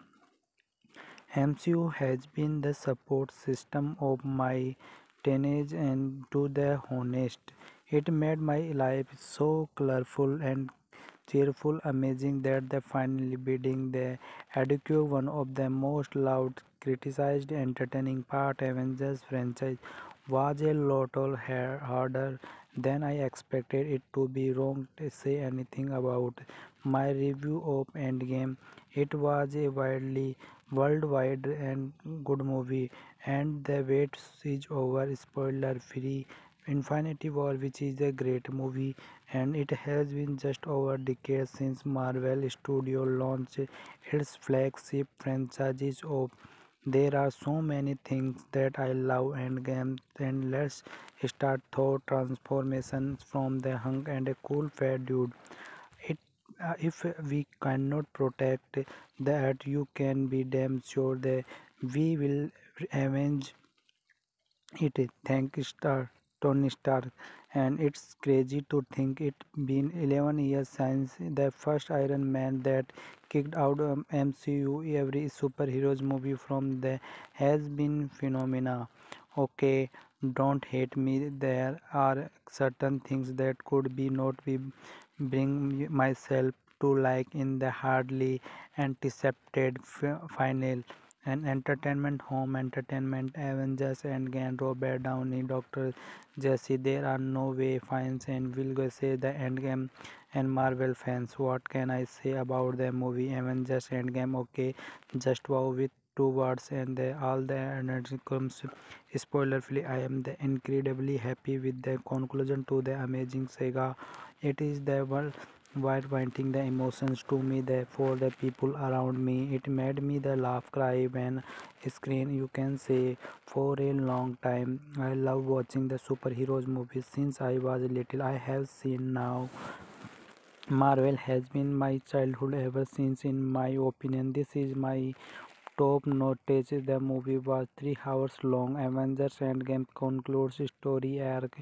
MCU has been the support system of my teenage and to the honest. It made my life so colorful and cheerful, amazing that they finally beating the adequate one of the most loud, criticized, entertaining part Avengers franchise was a lot harder than I expected it to be wrong to say anything about my review of Endgame. It was a widely worldwide and good movie and the wait is over spoiler free Infinity War which is a great movie and it has been just over a decade since Marvel Studio launched its flagship franchises of there are so many things that I love and games and let's start Thor transformations from the hunk and a cool fat dude. It uh, if we cannot protect that you can be damn sure that we will avenge it. Thank Star. Tony Stark, and it's crazy to think it's been 11 years since the first Iron Man that kicked out um, MCU. Every superheroes movie from there has been phenomena. Okay, don't hate me. There are certain things that could be not be bring myself to like in the hardly anticipated final and entertainment home entertainment avengers and endgame robert downey dr jesse. There are no way fans and will go say the endgame and marvel fans. What can i say about the movie avengers endgame? Okay just wow with two words and the, all the energy comes spoiler free i am the incredibly happy with the conclusion to the amazing saga. It is the world while pointing the emotions to me for the people around me it made me the laugh cry when screen you can say for a long time. I love watching the superheroes movies. Since i was little i have seen now marvel has been my childhood ever since in my opinion. This is my top notice the movie was three hours long. Avengers endgame concludes story arc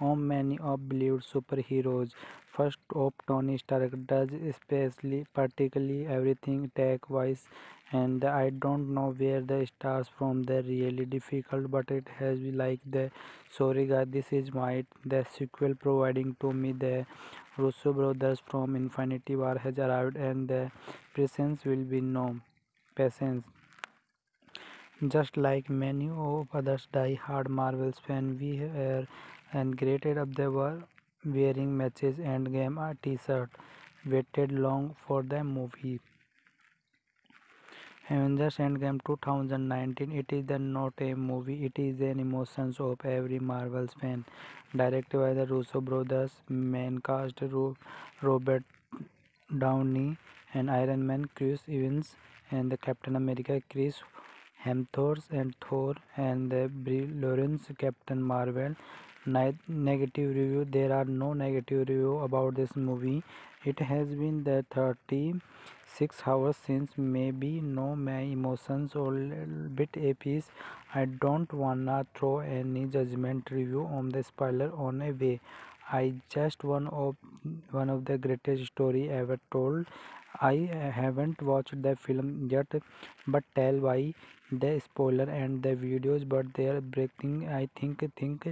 on many of beloved superheroes. First of Tony Stark does especially particularly everything tech wise and I don't know where the stars from the really difficult but it has been like the sorry guys this is my the sequel providing to me the Russo brothers from Infinity War has arrived and the presence will be no patience. Just like many of others die-hard Marvels fans, we are and greeted up they were wearing matches and game a t-shirt waited long for the movie. Avengers Endgame 2019 it is not a movie it is an emotions of every Marvel's fan. Directed by the Russo brothers main cast Robert Downey and Iron Man Chris Evans and the Captain America Chris Hemsworth and Thor and the Brie Larson Captain Marvel negative review there are no negative review about this movie it has been the 36 hours since maybe no my emotions or little bit a piece I don't wanna throw any judgment review on the spoiler on a way. I just one of one of the greatest story ever told. I haven't watched the film yet, but tell why the spoiler and the videos, but they are breaking. I think think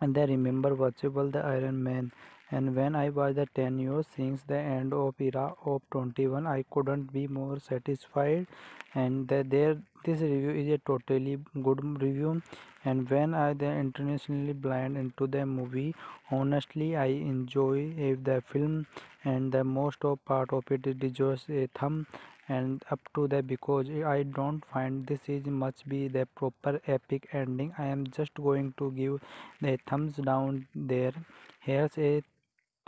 and they remember watchable the Iron Man. And when I was the 10 years since the end of era of 21, I couldn't be more satisfied. And the, there, this review is a totally good review. And when I the internationally blind into the movie, honestly, I enjoy if the film. And the most of part of it deserves a thumb and up to the because I don't find this is much be the proper epic ending I am just going to give the thumbs down there here's a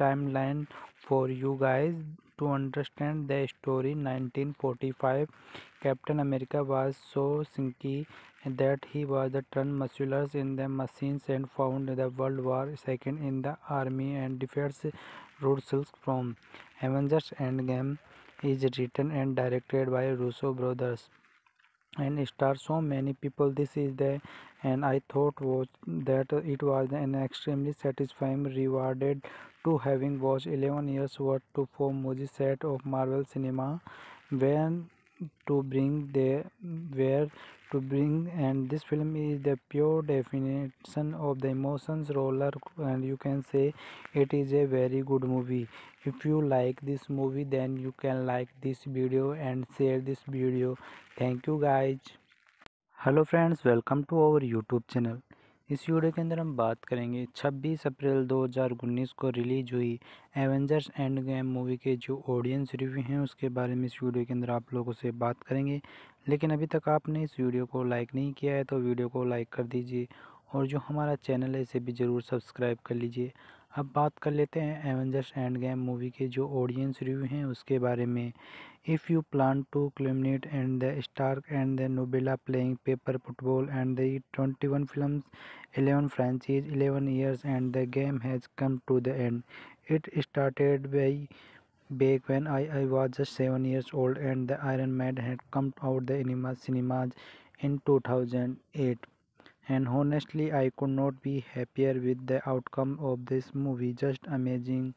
timeline for you guys to understand the story. 1945 Captain America was so sinky that he was the turned musculars in the machines and found the World War II in the army and defeats Russell from Avengers Endgame is written and directed by Russo brothers. And stars so many people this is the and i thought was that it was an extremely satisfying rewarded to having watched 11 years worth to form movie set of Marvel Cinema when to bring the where to bring and this film is the pure definition of the emotions roller and you can say it is a very good movie. If you like this movie then you can like this video and share this video. Thank you guys. Hello friends. Welcome to our youtube channel. इस video के अंदर हम बात करेंगे 26 अप्रैल 2019 को release हुई Avengers end game movie के जो ऑडियंस रिव्यू हैं उसके बारे में इस वीडियो के अंदर आप लोगों से बात करेंगे। लेकिन अभी तक आपने इस वीडियो को लाइक नहीं किया है तो वीडियो को लाइक कर दीजिए और जो हमारा चैनल है इसे भी ज़रूर सब्सक्राइब कर लीजिए। अब बात कर लेते हैं एवेंजर्स एंड गेम मूवी के जो ऑडियंस रिव्यू हैं उसके बारे में। If you plan to eliminate and the Stark and the novella playing paper football and the twenty one film eleven franchise eleven years and the game has come to the end it started by back when I, I was just 7 years old and the Iron Man had come out the cinemas in 2008 and honestly I could not be happier with the outcome of this movie. Just amazing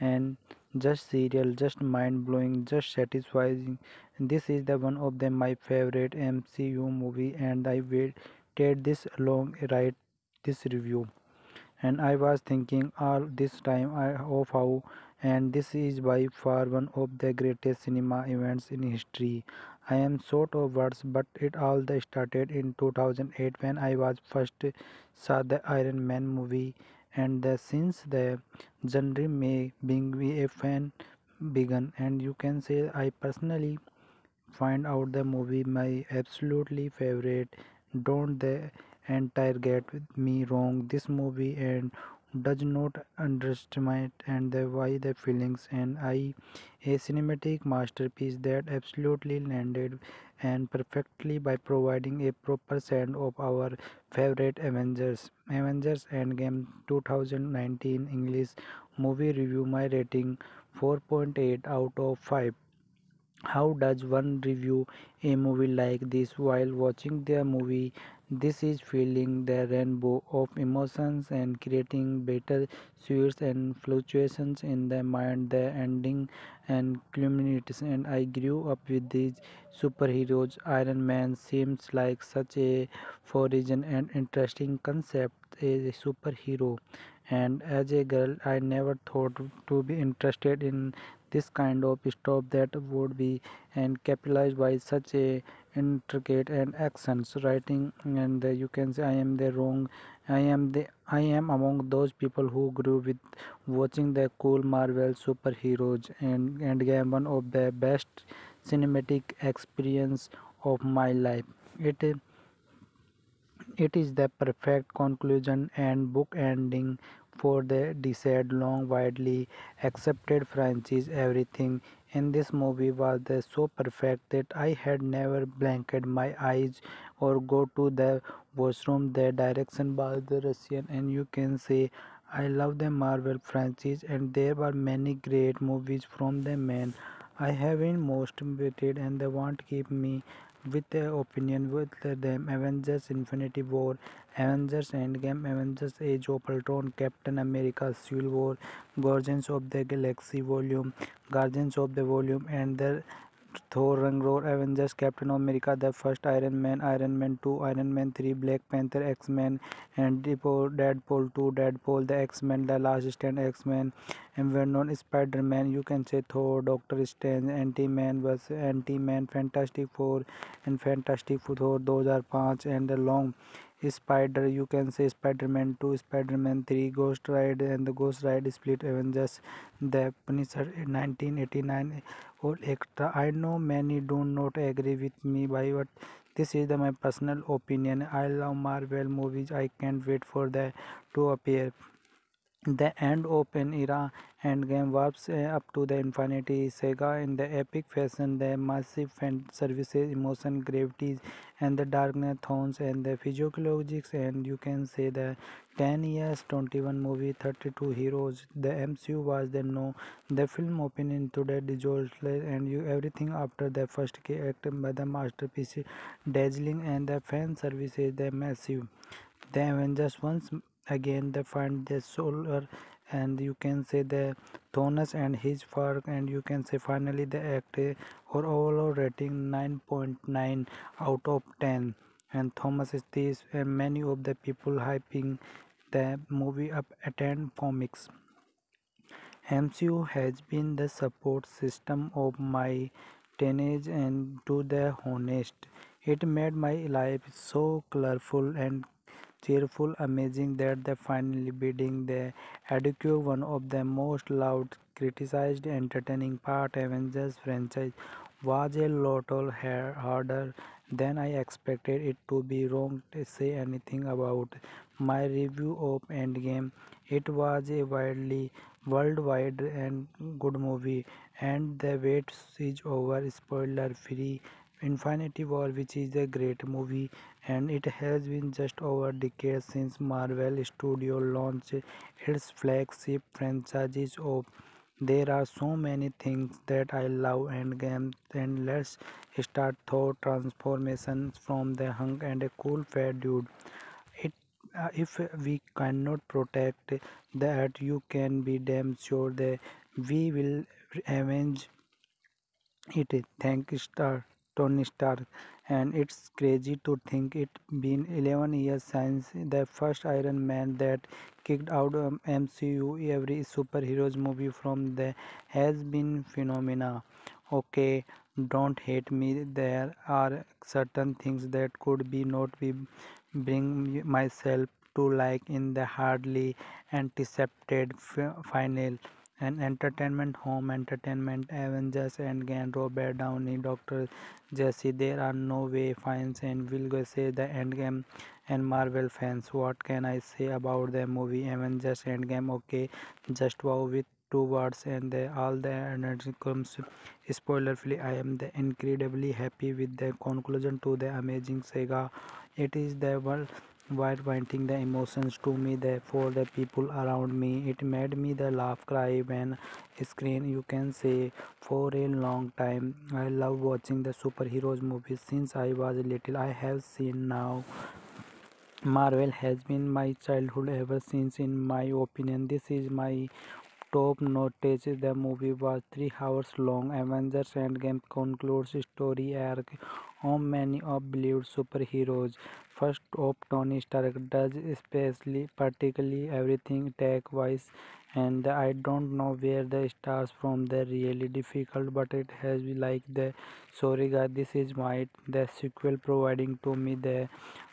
and just serial just mind-blowing just satisfying. This is the one of the my favorite MCU movie and I waited this long write this review. And I was thinking all this time of oh, how and this is by far one of the greatest cinema events in history. I am short of words, but it all started in 2008 when I was first saw the Iron Man movie, and the, since the genre may being a fan began, and you can say I personally find out the movie my absolutely favorite. Don't the entire get me wrong. This movie and does not underestimate and the why the feelings and I a cinematic masterpiece that absolutely landed and perfectly by providing a proper send of our favorite Avengers Avengers Endgame 2019 English movie review my rating 4.8 out of 5 how does one review a movie like this while watching the movie this is feeling the rainbow of emotions and creating better suits and fluctuations in the mind. The ending and culminates and i grew up with these superheroes. Iron man seems like such a foreign and interesting concept a superhero. And as a girl i never thought to be interested in this kind of stop that would be and capitalized by such a intricate and accents writing and uh, you can say i am the wrong i am the i am among those people who grew with watching the cool marvel superheroes and and game one of the best cinematic experience of my life. It it is the perfect conclusion and book ending for the desired long widely accepted franchise. Everything in this movie was so perfect that I had never blanked my eyes or go to the washroom. The direction by the Russian and you can say I love the Marvel franchise and there were many great movies from the man I have been most motivated and they won't keep me with their opinion with them Avengers Infinity War, Avengers Endgame, Avengers Age of Ultron, Captain America Civil War, Guardians of the Galaxy Volume, Guardians of the Volume and the Thor Ragnarok, Avengers, Captain America, the first Iron Man, Iron Man 2, Iron Man 3, Black Panther, X-Men, and Deadpool 2, Deadpool, the X-Men, the Last Stand, X-Men, and Venom, Spider-Man, you can say Thor, Doctor Strange, Ant-Man vs Ant-Man, Fantastic Four, and Fantastic Four 2005, and the long Spider, you can say Spider-Man 2, Spider-Man 3, Ghost Ride, and the Ghost Ride Split Avengers, the Punisher 1989 all extra. I know many do not agree with me but this is the, my personal opinion. I love marvel movies. I can't wait for the to appear the end open era Endgame warps uh, up to the infinity saga in the epic fashion. The massive fan services, emotion, gravities, and the darkness tones and the physiologics, and you can say the 10 years, 21 movie, 32 heroes. The MCU was the no. The film opened into the disaster, and you everything after the first key act by the masterpiece, dazzling, and the fan services, the massive. The Avengers once again they find the solar and you can say the Thanos and his work and you can say finally the act or overall rating 9.9 out of 10 and Thomas is this and many of the people hyping the movie up attend comics. MCU has been the support system of my teenage and to the honest. It made my life so colorful and cheerful, amazing that they finally beating the adequate one of the most loud, criticized, entertaining part Avengers franchise was a lot harder than I expected it to be wrong to say anything about my review of Endgame. It was a widely worldwide and good movie and the wait is over spoiler free Infinity War which is a great movie and it has been just over a decade since Marvel Studio launched its flagship franchises of there are so many things that I love and games and let's start Thor transformations from the hunk and a cool fat dude. It uh, if we cannot protect that you can be damn sure that we will avenge it. Thank Star Tony Stark and it's crazy to think it's been 11 years since the first Iron Man that kicked out um, MCU every superheroes movie from the has been phenomena. Okay don't hate me. There are certain things that could be not be bring myself to like in the hardly anticipated final and entertainment home entertainment avengers and endgame robert downey dr jesse there are no way fans and will go say the endgame and marvel fans what can i say about the movie avengers endgame? Okay just wow with two words and the, all the energy comes spoiler free i am the incredibly happy with the conclusion to the amazing saga. It is the world while pointing the emotions to me for the people around me it made me the laugh cry when screen you can say for a long time. I love watching the superheroes movies. Since i was little i have seen now marvel has been my childhood ever since. In my opinion this is my top notice. The movie was three hours long. Avengers endgame concludes story arc on many of beloved superheroes first of Tony Stark does especially particularly everything tech wise and I don't know where the stars from the really difficult but it has been like the sorry guys this is my the sequel providing to me the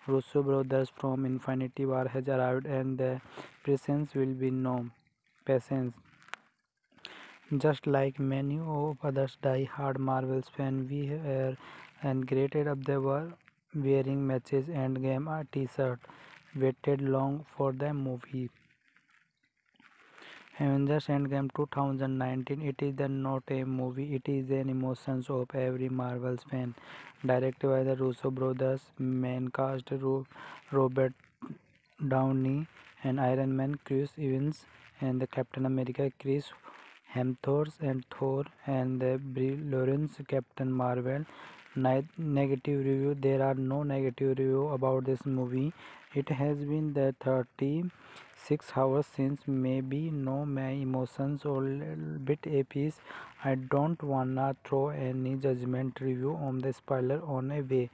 Russo brothers from Infinity War has arrived and the presence will be no patience. Just like many of others die-hard Marvels fans, we are and greeted of they were wearing matches endgame a t-shirt waited long for the movie. Avengers Endgame 2019 it is not a movie it is an emotions of every Marvel's fan. Directed by the Russo brothers main cast Robert Downey and Iron Man Chris Evans and the Captain America Chris Hemsworth and Thor and the Brie Larson Captain Marvel negative review. There are no negative review about this movie. It has been the 36 hours since maybe no my emotions or little bit a piece. I don't wanna throw any judgment review on the spoiler on a way.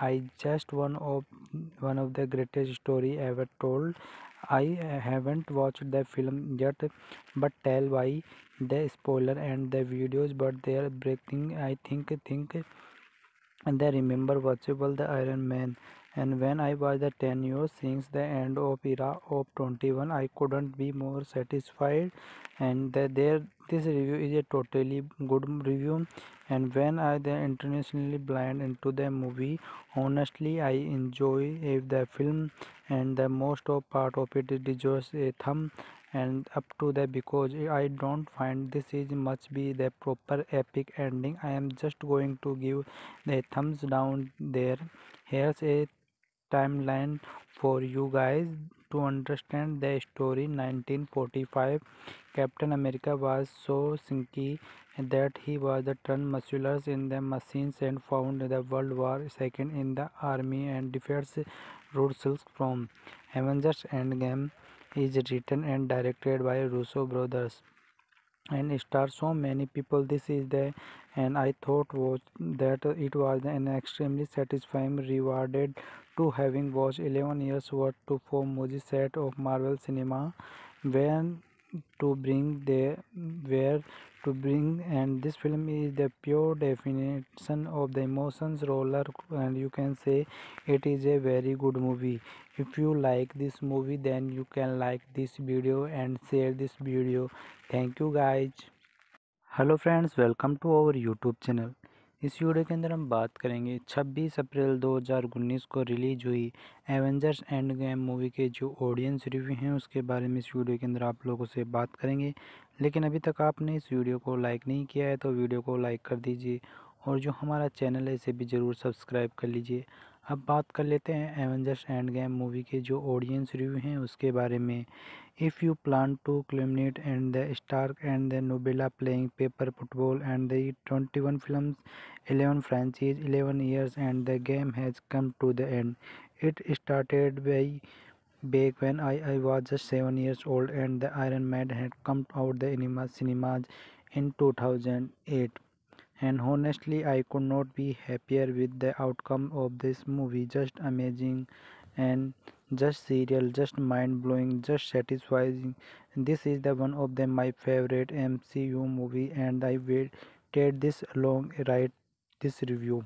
I just one of one of the greatest story ever told. I haven't watched the film yet but tell why. The spoiler and the videos but they are breaking i think think and I remember watchable the Iron Man. And when I was the 10 years since the end of era of 21 I couldn't be more satisfied. And the, there this review is a totally good review. And when I the internationally blind into the movie honestly I enjoy the film and the most of part of it deserves a thumb and up to the because I don't find this is much be the proper epic ending. I am just going to give the thumbs down there. Here's a timeline for you guys to understand the story. 1945 Captain America was so sinky that he was turned muscular in the machines and found the World War second in the army and defeats Russells from Avengers Endgame is written and directed by Russo brothers and stars so many people. This is the and i thought was that it was an extremely satisfying rewarded to having watched 11 years worth to four movie set of marvel cinema. When to bring they were to bring and this film is the pure definition of the emotions roller and you can say it is a very good movie. If you like this movie then you can like this video and share this video. Thank you guys. Hello friends. Welcome to our youtube channel. इस video के अंदर हम बात करेंगे 26 अप्रैल 2019 को release हुई Avengers end game movie के जो ऑडियंस रिव्यू हैं, उसके बारे में इस वीडियो के अंदर आप लोगों से बात करेंगे। लेकिन अभी तक आपने इस वीडियो को लाइक नहीं किया है तो वीडियो को लाइक कर दीजिए और जो हमारा चैनल है, इसे भी ज़रूर सब्सक्राइब कर लीजिए। अब बात कर लेते हैं एवेंजर्स एंड गेम मूवी के जो ऑडियंस रिव्यू हैं उसके बारे में। If you plan to eliminate and the Stark and the novella playing paper football and the twenty one film eleven franchise eleven years and the game has come to the end it started by back when I, I was just 7 years old and the Iron Man had come out the cinemas in 2008 and honestly I could not be happier with the outcome of this movie. Just amazing and just serial just mind-blowing just satisfying. This is the one of the my favorite MCU movie and I waited this long write this review.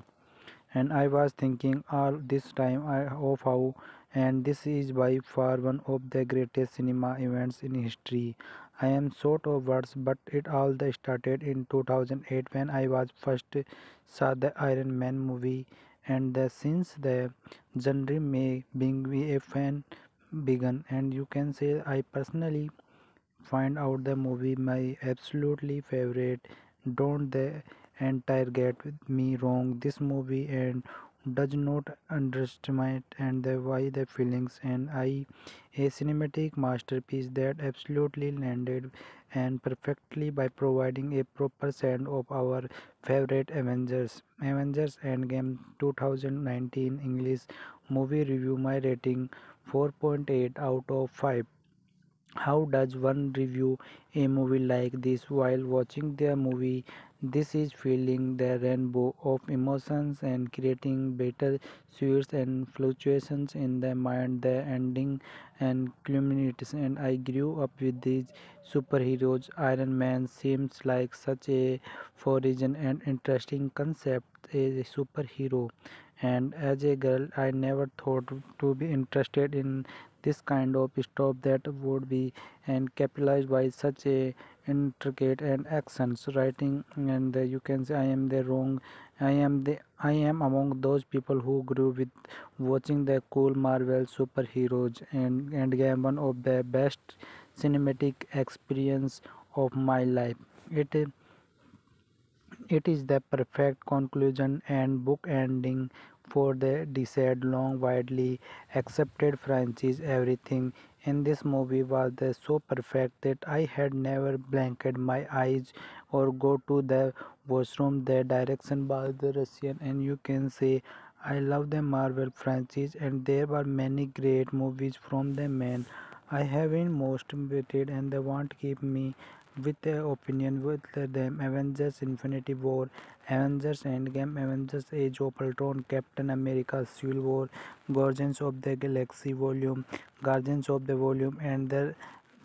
And I was thinking all this time of how and this is by far one of the greatest cinema events in history. I am short of words but it all started in 2008 when I was first saw the Iron Man movie. And the, since the genre may being a fan began and you can say I personally find out the movie my absolutely favorite. Don't the entire get me wrong this movie and does not underestimate and the why the feelings and I a cinematic masterpiece that absolutely landed and perfectly by providing a proper send of our favorite Avengers Avengers Endgame 2019 English movie review my rating 4.8 out of 5 how does one review a movie like this while watching the movie this is feeling the rainbow of emotions and creating better suits and fluctuations in the mind. The ending and culminates and i grew up with these superheroes. Iron man seems like such a foreign and interesting concept as a superhero. And as a girl i never thought to be interested in this kind of stuff that would be and capitalized by such a intricate and accents writing and uh, you can say i am the wrong i am the i am among those people who grew with watching the cool marvel superheroes and and game one of the best cinematic experience of my life. It it is the perfect conclusion and book ending for the desired long widely accepted franchise everything in this movie was so perfect that I had never blanked my eyes or go to the washroom. The direction was the Russian, and you can say I love the Marvel franchise, and there were many great movies from the man. I have been most motivated, and they won't keep me with their opinion with them. Avengers: Infinity War, Avengers Endgame, Avengers Age of Ultron, Captain America: Civil War, Guardians of the Galaxy Volume, Guardians of the Volume, and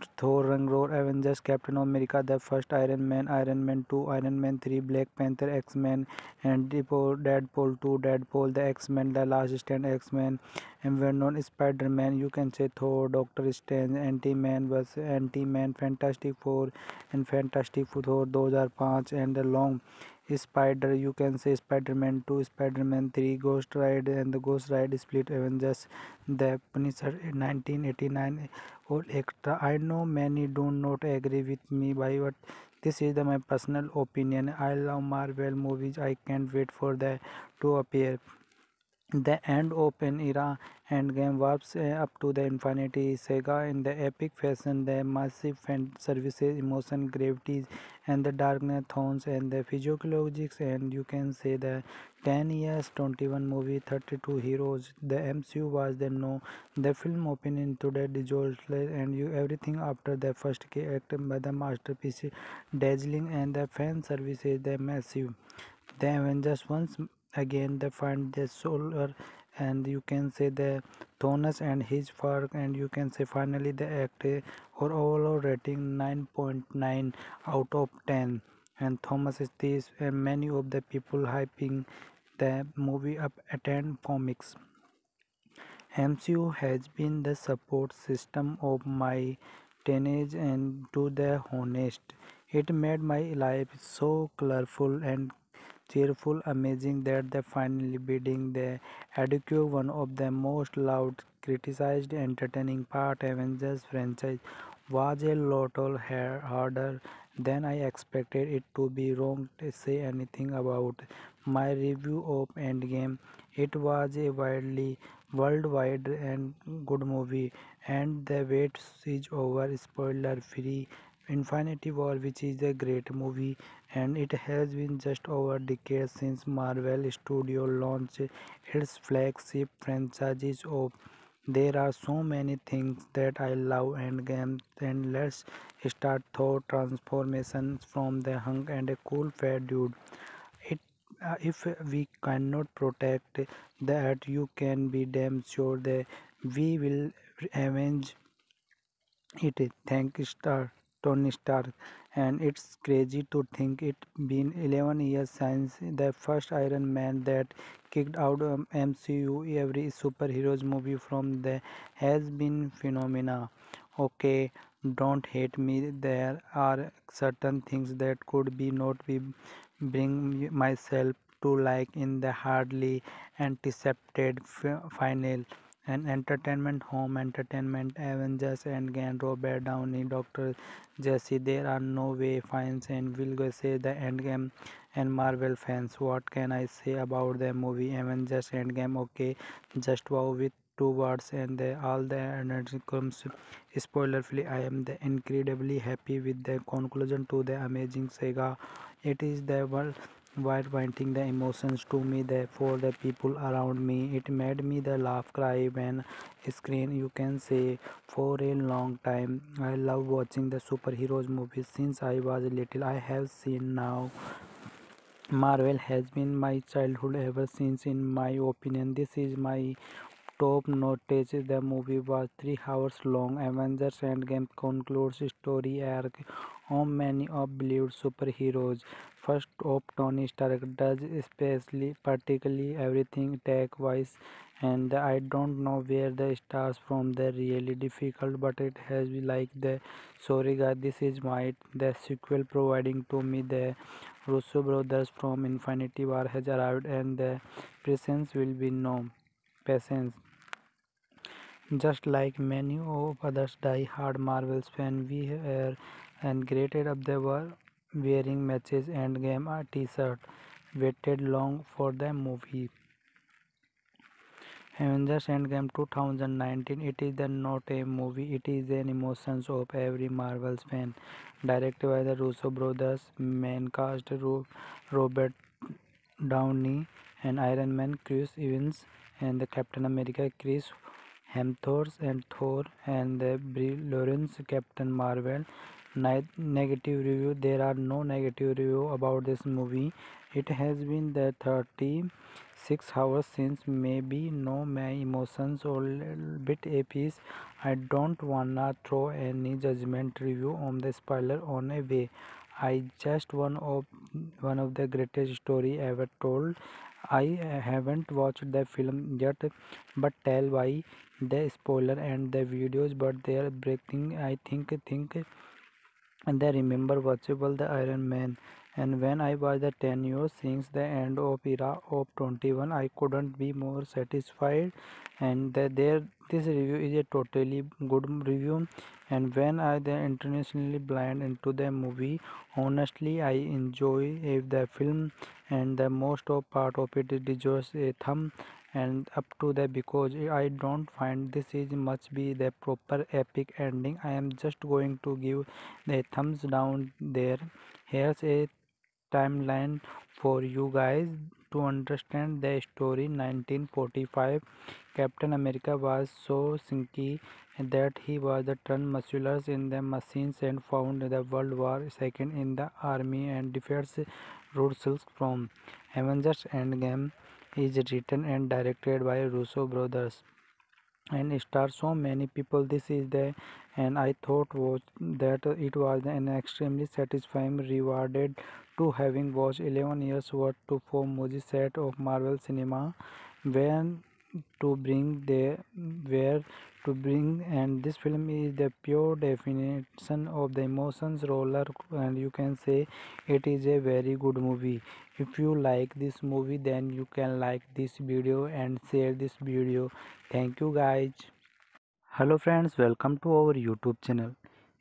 the Thor Ragnarok, Avengers, Captain America, the first Iron Man, Iron Man 2, Iron Man 3, Black Panther, X-Men, and Deadpool 2, Deadpool, the X-Men, the Last Stand, X-Men, and Venom, Spider-Man, you can say Thor, Doctor Strange, Ant-Man vs Ant-Man, Fantastic Four, and Fantastic Four 2005, and the long Spider, you can say Spider-Man 2, Spider-Man 3, Ghost Ride, and the Ghost Ride Split Avengers, the Punisher 1989 or extra. I know many do not agree with me, but this is the, my personal opinion. I love Marvel movies. I can't wait for the to appear. The end open era Endgame warps uh, up to the infinity saga in the epic fashion, the massive fan services, emotion, gravities, and the darkness tones and the physiologics, and you can say the 10 years, 21 movie, 32 heroes. The MCU was the no, the film opened into the disaster, and you everything after the first act by the masterpiece, dazzling, and the fan services, the massive. The Avengers once again they find the solar and you can say the Thanos and his work and you can say finally the act or overall rating 9.9 out of 10 and Thomas is this and many of the people hyping the movie up attend comics. MCU has been the support system of my teenage and to the honest. It made my life so colorful and cheerful, amazing that they finally beating the adequate one of the most loud, criticized, entertaining part Avengers franchise was a lot harder than I expected it to be wrong to say anything about my review of Endgame. It was a widely worldwide and good movie and the wait is over spoiler free Infinity War which is a great movie and it has been just over a decade since Marvel Studio launched its flagship franchises. Of there are so many things that I love and games and let's start thought transformations from the hunk and a cool fat dude. It uh, if we cannot protect that you can be damn sure that we will avenge it. Thank you star Tony Stark and it's crazy to think it's been 11 years since the first Iron Man that kicked out um, MCU every superheroes movie from the has been phenomena. Okay don't hate me. There are certain things that could be not be bring myself to like in the hardly anticipated final and entertainment home entertainment avengers and endgame robert downey dr jesse there are no way fans and will go say the endgame and marvel fans what can i say about the movie avengers endgame? Okay just wow with two words and the, all the energy comes spoiler free i am the incredibly happy with the conclusion to the amazing saga. It is the world while pointing the emotions to me the, for the people around me it made me the laugh cry when screen you can say for a long time. I love watching the superheroes movies. Since i was little i have seen now marvel has been my childhood ever since. In my opinion this is my top notice. The movie was three hours long. Avengers endgame concludes story arc on many of beloved superheroes first of Tony Stark does especially particularly everything tech wise and I don't know where the stars from the really difficult but it has been like the sorry guys this is my the sequel providing to me the Russo brothers from Infinity War has arrived and the presence will be no patience just like many of others die-hard Marvels fans, we are and greeted up the were wearing matches and game t-shirt waited long for the movie. Avengers Endgame 2019 it is not a movie it is an emotions of every Marvel's fan. Directed by the Russo brothers main cast Robert Downey and Iron Man Chris Evans and the Captain America Chris Hemsworth and Thor and the Brie Larson Captain Marvel negative review. There are no negative review about this movie. It has been the 36 hours since maybe no my emotions a little bit a piece. I don't wanna throw any judgment review on the spoiler on a way. I just one of one of the greatest story ever told. I haven't watched the film yet but tell why. The spoiler and the videos but they are breaking i think think and I remember watchable the Iron Man. And when I was the 10 years since the end of era of 21 I couldn't be more satisfied. And the, there this review is a totally good review. And when I the internationally blind into the movie honestly I enjoy if the film and the most of part of it deserves a thumb and up to the because I don't find this is much be the proper epic ending. I am just going to give the thumbs down there. Here's a timeline for you guys to understand the story. 1945 Captain America was so sinky that he was turned muscular in the machines and found the World War second in the army and defense rules from Avengers Endgame is written and directed by Russo brothers and stars so many people. This is the and i thought was that it was an extremely satisfying rewarded to having watched 11 years worth to four movie set of marvel cinema when to bring the where to bring and this film is the pure definition of the emotions roller and you can say it is a very good movie if you like this movie, then you can like this video and share this video. Thank you, guys. Hello friends welcome to our YouTube channel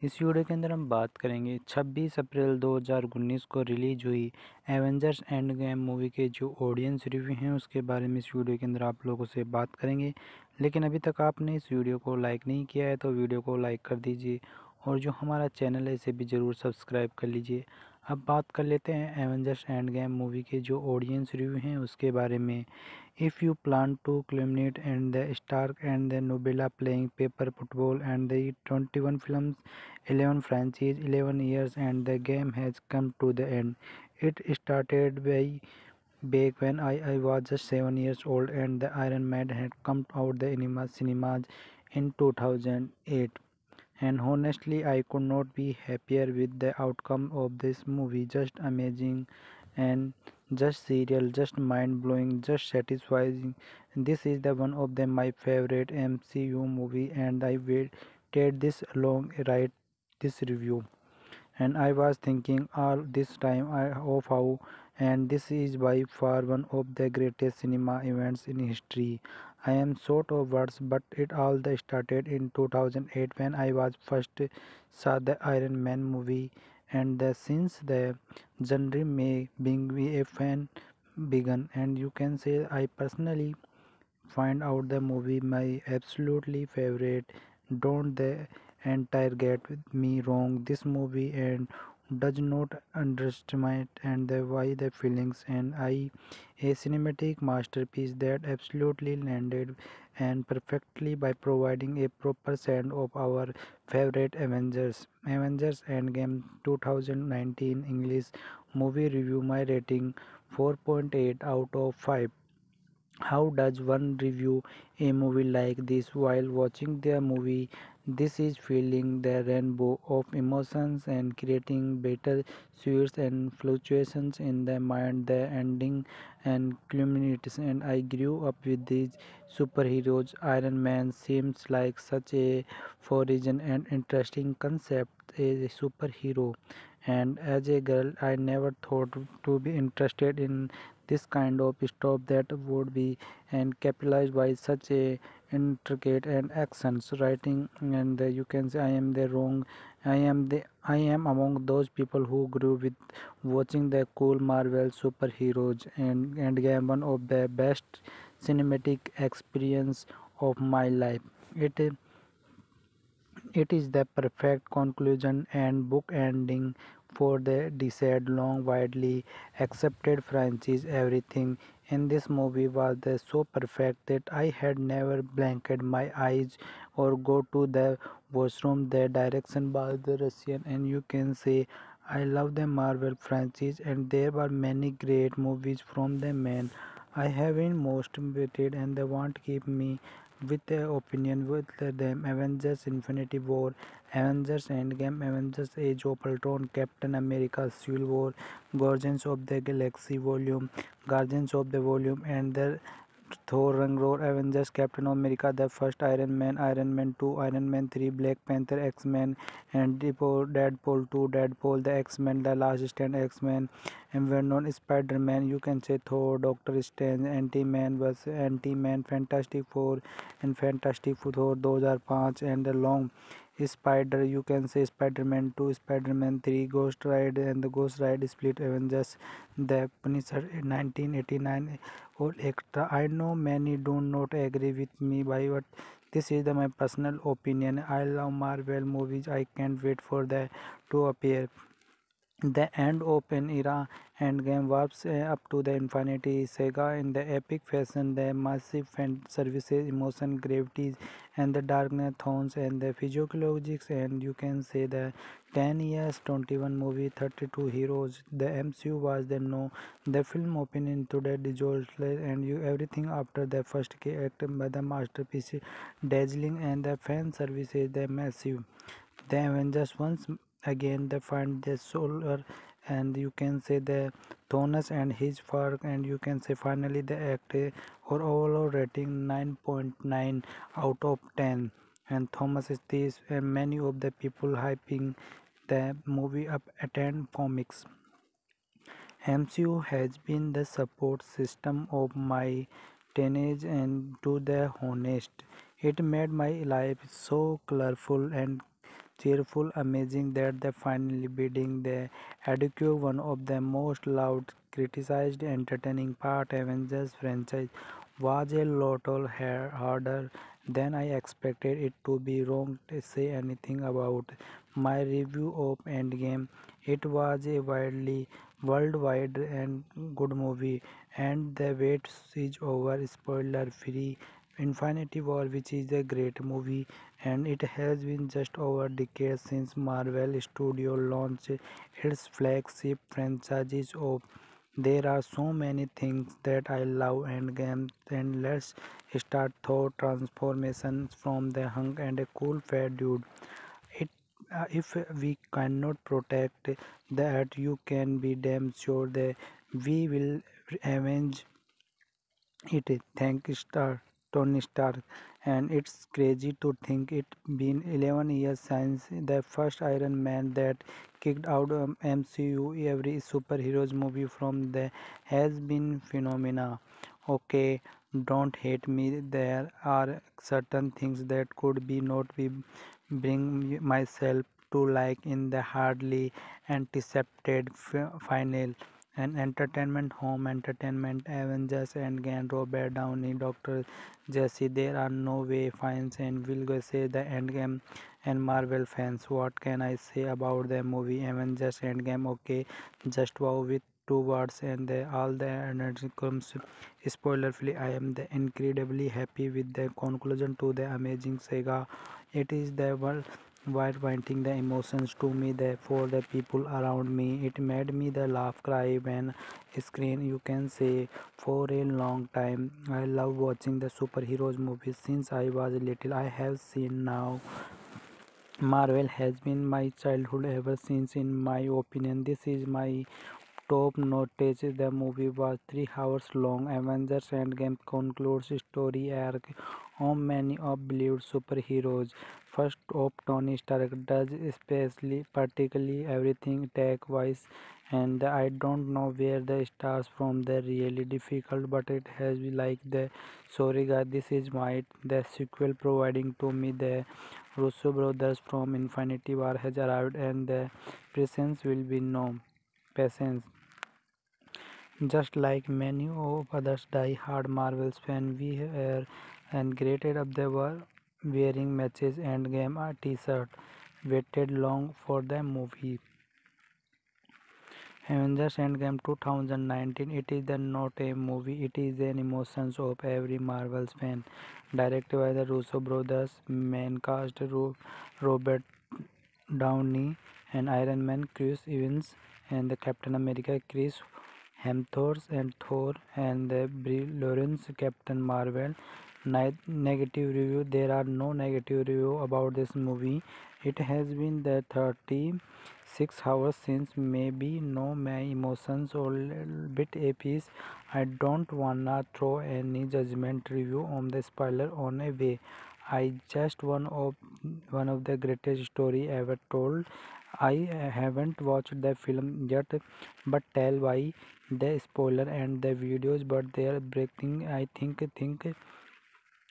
इस video के अंदर हम बात करेंगे 26 अप्रैल 2019 को release हुई Avengers end game movie के जो ऑडियंस रिव्यू हैं, उसके बारे में इस वीडियो के अंदर आप लोगों से बात करेंगे। लेकिन अभी तक आपने इस वीडियो को लाइक नहीं किया है तो वीडियो को लाइक कर दीजिए और जो हमारा चैनल है, इसे भी ज़रूर सब्सक्राइब कर लीजिए। अब बात कर लेते हैं एवेंजर्स एंड गेम मूवी के जो ऑडियंस रिव्यू हैं उसके बारे में। If you plan to eliminate and the Stark and the novella playing paper football and the twenty one film eleven franchise eleven years and the game has come to the end it started by back when I, I was just 7 years old and the Iron Man had come out the cinemas in 2008 and honestly I could not be happier with the outcome of this movie. Just amazing and just serial just mind-blowing just satisfying. This is the one of the my favorite MCU movie and I waited this long write this review. And I was thinking all this time of oh, how and this is by far one of the greatest cinema events in history I am short of words, but it all started in 2008 when I was first saw the Iron Man movie, and the, since the genre may being a fan began, and you can say I personally find out the movie my absolutely favorite. Don't the entire get me wrong. This movie and does not underestimate and the why the feelings and I a cinematic masterpiece that absolutely landed and perfectly by providing a proper send of our favorite Avengers. Avengers Endgame 2019 English movie review my rating 4.8 out of 5. How does one review a movie like this while watching the movie? This is feeling the rainbow of emotions and creating better suits and fluctuations in the mind, the ending and culminates. And I grew up with these superheroes. Iron Man seems like such a foreign and interesting concept as a superhero. And as a girl, I never thought to be interested in this kind of stop that would be and capitalized by such a intricate and actions writing and you can say i am the wrong i am the i am among those people who grew with watching the cool marvel superheroes and and game one of the best cinematic experience of my life. It it is the perfect conclusion and book ending for the desired long widely accepted franchise. Everything in this movie was so perfect that I had never blanked my eyes or go to the washroom. The direction was the Russian, and you can say I love the Marvel franchise, and there were many great movies from the man. I have been most motivated, and they won't keep me with their opinion with them Avengers Infinity War, Avengers Endgame, Avengers Age of Ultron, Captain America Civil War, Guardians of the Galaxy Volume, Guardians of the Volume, and the Thor Ragnarok, Avengers, Captain America, the first Iron Man, Iron Man 2, Iron Man 3, Black Panther, X-Men, and Deadpool 2, Deadpool, the X-Men, the Last Stand, X-Men, and Venom, Spider-Man, you can say Thor, Doctor Strange, Ant-Man vs Ant-Man, Fantastic Four, and Fantastic Four 2005, and the long Spider, you can say Spider-Man 2, Spider-Man 3, Ghost Ride, and the Ghost Ride Split Avengers, the Punisher 1989, all extra. I know many do not agree with me, but this is the, my personal opinion. I love Marvel movies. I can't wait for the to appear. The end open era Endgame warps uh, up to the infinity saga in the epic fashion, the massive fan services, emotion, gravities, and the darkness thorns and the physiologics, and you can say the 10 years, 21 movie, 32 heroes. The MCU was the no, the film opened into the disaster, and you everything after the first act by the masterpiece, dazzling, and the fan services, the massive. The Avengers once again they find the solar and you can say the Thanos and his work and you can say finally the act or overall rating 9.9 out of 10 and Thomas is this and many of the people hyping the movie up attend comics. MCU has been the support system of my teenage and to the honest. It made my life so colorful and cheerful, amazing that they finally beating the adequate one of the most loud, criticized, entertaining part Avengers franchise was a lot harder than I expected it to be wrong to say anything about my review of Endgame. It was a widely worldwide and good movie and the wait is over spoiler free Infinity War which is a great movie and it has been just over a decade since Marvel Studio launched its flagship franchises. Of there are so many things that I love and games and let's start thought transformations from the hunk and a cool fat dude. It uh, if we cannot protect that you can be damn sure that we will avenge it. Thank star Tony Stark, and it's crazy to think it's been 11 years since the first Iron Man that kicked out um, MCU. Every superheroes movie from there has been phenomena. Okay, don't hate me. There are certain things that could be not be bring myself to like in the hardly anticipated final and entertainment home entertainment avengers and endgame robert downey dr jesse there are no way fans and will go say the endgame and marvel fans. What can i say about the movie avengers endgame? Okay just wow with two words and the, all the energy comes. Spoiler free i am the incredibly happy with the conclusion to the amazing saga. It is the world while pointing the emotions to me for the people around me it made me the laugh cry when screen you can say for a long time. I love watching the superheroes movies. Since i was little i have seen now marvel has been my childhood ever since. In my opinion this is my top notice the movie was three hours long. Avengers endgame concludes story arc on many of beloved superheroes. First of Tony Stark does especially particularly everything tech wise and I don't know where the stars from the really difficult but it has been like the sorry guys this is my the sequel providing to me the Russo brothers from Infinity War has arrived and the presence will be no patience Just like many of others die-hard Marvels fans, we were and greeted up they were wearing matches Endgame t-shirt. Waited long for the movie. Avengers Endgame 2019 It is not a movie, it is an emotions of every Marvels fan. Directed by the Russo brothers, main cast Robert Downey and Iron Man Chris Evans and the Captain America Chris Hemsworth and Thor and the Brie Larson Captain Marvel. Negative review. There are no negative review about this movie. It has been the 36 hours since maybe no my emotions a little bit a piece i don't wanna throw any judgment review on the spoiler on a way. I just one of one of the greatest story ever told. I haven't watched the film yet but tell why the spoiler and the videos but they are breaking. I think think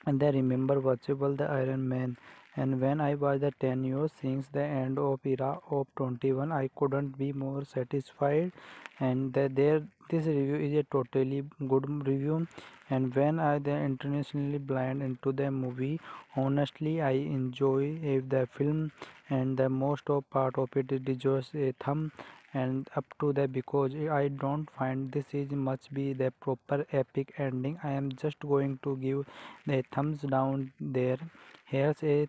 and they remember watchable the iron man. And when I was the 10 years since the end of era of 21 I couldn't be more satisfied. And the, there this review is a totally good review. And when I the internationally blind into the movie honestly I enjoy if the film and the most of part of it deserves a thumb and up to the because I don't find this is much be the proper epic ending. I am just going to give the thumbs down there. Here's a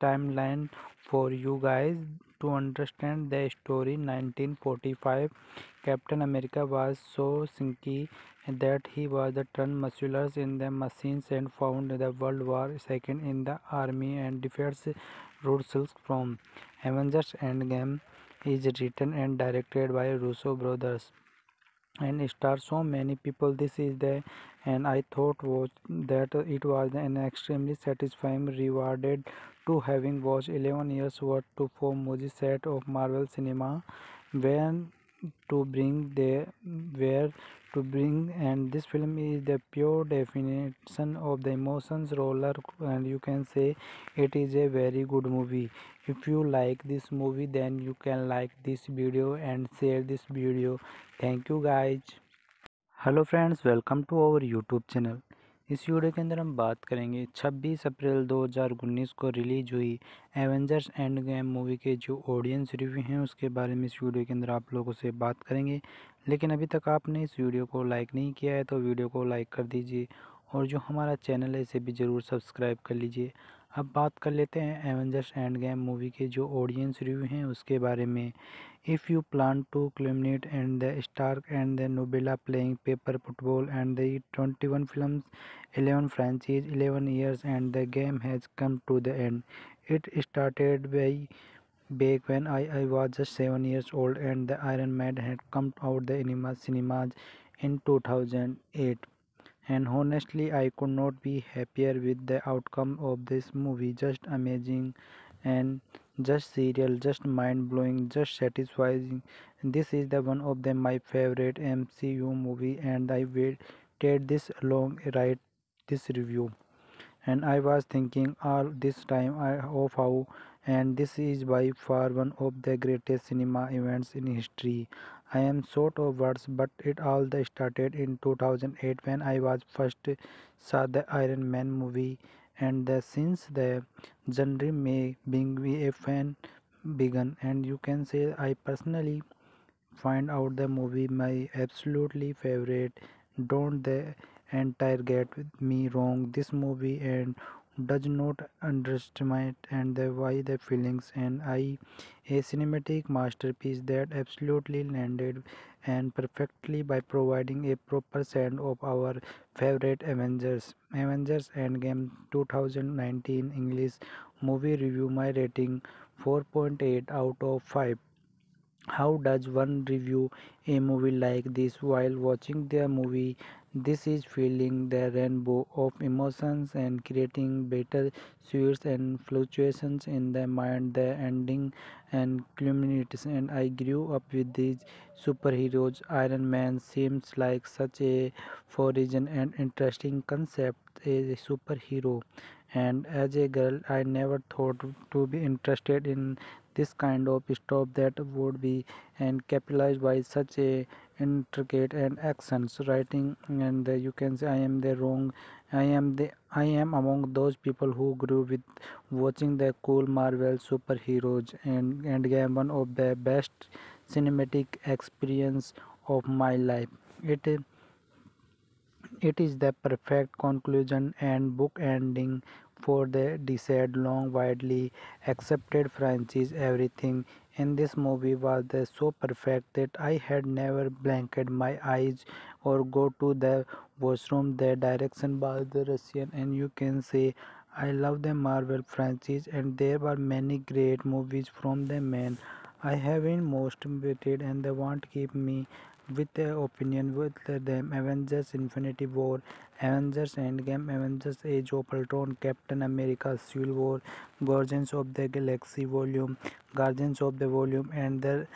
timeline for you guys to understand the story. 1945 captain america was so sinky that he was turned muscular in the machines and found the world war second in the army and defense rules from avengers endgame is written and directed by russo brothers and stars so many people. This is the and i thought was that it was an extremely satisfying rewarded to having watched 11 years worth to four movie set of marvel cinema when to bring the where to bring and this film is the pure definition of the emotions roller and you can say it is a very good movie. If you like this movie then you can like this video and share this video. Thank you guys. Hello friends. Welcome to our youtube channel. इस video के अंदर हम बात करेंगे 26 अप्रैल 2019 को release हुई Avengers end game movie के जो ऑडियंस रिव्यू हैं उसके बारे में इस वीडियो के अंदर आप लोगों से बात करेंगे। लेकिन अभी तक आपने इस वीडियो को लाइक नहीं किया है तो वीडियो को लाइक कर दीजिए और जो हमारा चैनल है इसे भी ज़रूर सब्सक्राइब कर लीजिए। अब बात कर लेते हैं एवेंजर्स एंड गेम मूवी के जो ऑडियंस रिव्यू हैं उसके बारे में। If you plan to eliminate and the Stark and the novella playing paper football and the twenty one film eleven franchise eleven years and the game has come to the end it started by back when I, I was just 7 years old and the Iron Man had come out the cinemas in 2008 and honestly I could not be happier with the outcome of this movie. Just amazing and just serial just mind-blowing just satisfying. This is the one of the my favorite MCU movie and I waited this long write this review. And I was thinking all this time of how and this is by far one of the greatest cinema events in history. I am short of words, but it all started in 2008 when I was first saw the Iron Man movie, and the, since the genre may being a fan began, and you can say I personally find out the movie my absolutely favorite. Don't the entire get me wrong. This movie and does not underestimate and the why the feelings and I a cinematic masterpiece that absolutely landed and perfectly by providing a proper send of our favorite Avengers. Avengers Endgame 2019 English movie review my rating 4.8 out of 5. How does one review a movie like this while watching the movie? This is feeling the rainbow of emotions and creating better suits and fluctuations in the mind, the ending and culminates. And I grew up with these superheroes. Iron Man seems like such a foreign and interesting concept as a superhero. And as a girl, I never thought to be interested in this kind of stuff that would be and capitalized by such a intricate and accents writing and uh, you can say i am the wrong i am the i am among those people who grew with watching the cool marvel superheroes and and game one of the best cinematic experience of my life it it is the perfect conclusion and book ending for the desired long widely accepted franchise. Everything in this movie was the so perfect that I had never blanked my eyes or go to the washroom. The direction by the Russian, and you can say I love the Marvel franchise, and there were many great movies from the man. I have been most motivated and they won't keep me with their opinion with them Avengers Infinity War, Avengers Endgame, Avengers Age of Ultron, Captain America Civil War, Guardians of the Galaxy Volume, Guardians of the Volume, and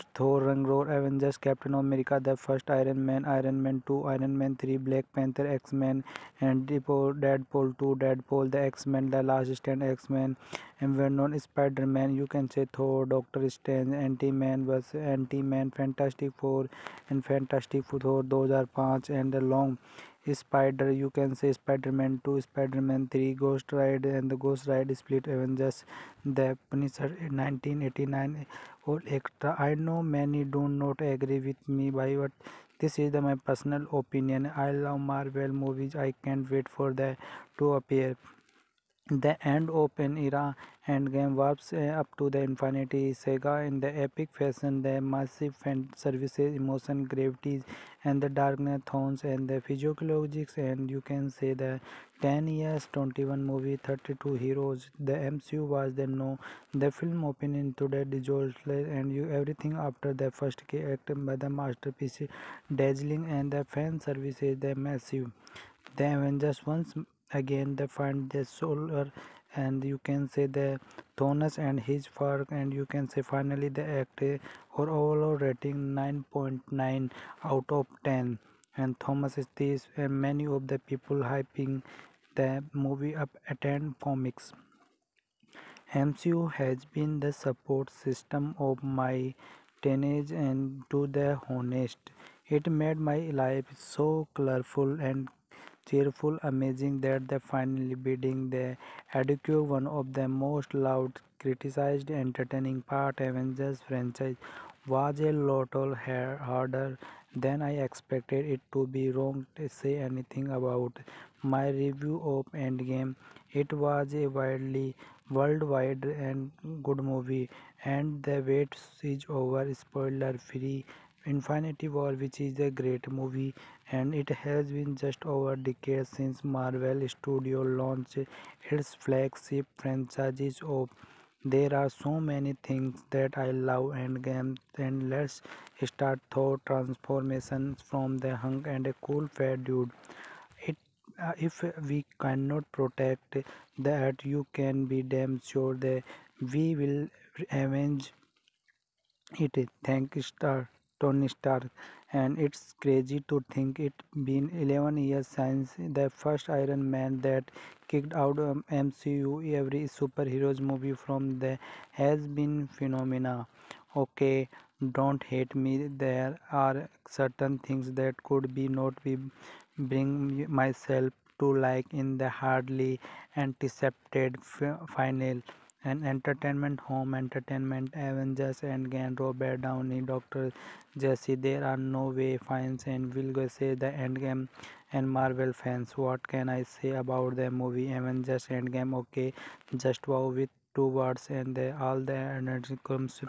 the Thor Ragnarok, Avengers, Captain America, the first Iron Man, Iron Man 2, Iron Man 3, Black Panther, X-Men, and Deadpool, Deadpool 2, Deadpool, the X-Men, the Last Stand, X-Men, and well-known Spider-Man, you can say Thor, Doctor Strange, Ant-Man vs Ant-Man, Fantastic Four, and Fantastic Four 2005, and the long Spider, you can say Spider-Man 2, Spider-Man 3, Ghost Ride, and the Ghost Ride Split Avengers, the Punisher 1989 all extra. I know many do not agree with me, but this is the, my personal opinion. I love Marvel movies. I can't wait for the to appear. The end open era Endgame warps uh, up to the infinity saga in the epic fashion. The massive fan services, emotion, gravities, and the darkness tones and the physiologics. And you can say the 10 years, 21 movie, 32 heroes. The MCU was the no. The film opened into the disaster and you everything after the first act by the masterpiece, dazzling and the fan services, the massive. The Avengers once again they find the solar and you can say the Thanos and his work and you can say finally the act or overall rating 9.9 out of 10 and Thomas is this and many of the people hyping the movie up attend comics. MCU has been the support system of my teenage and to the honest. It made my life so colorful and cheerful, amazing that they finally beating the adequate one of the most loud, criticized, entertaining part Avengers franchise was a lot harder than I expected it to be wrong to say anything about my review of Endgame. It was a widely worldwide and good movie and the wait is over spoiler free Infinity War which is a great movie and it has been just over a decade since Marvel Studio launched its flagship franchises. Of there are so many things that I love and games and let's start Thor transformations from the hunk and a cool fat dude. It uh, if we cannot protect that you can be damn sure that we will avenge it. Thank star Tony Stark, and it's crazy to think it's been 11 years since the first Iron Man that kicked out um, MCU. Every superheroes movie from there has been phenomena. Okay, don't hate me. There are certain things that could be not be bring myself to like in the hardly anticipated final and entertainment home entertainment avengers and endgame robert downey dr jesse. There are no way fans and will go say the endgame and marvel fans. What can i say about the movie avengers endgame? Okay just wow with two words and the, all the energy comes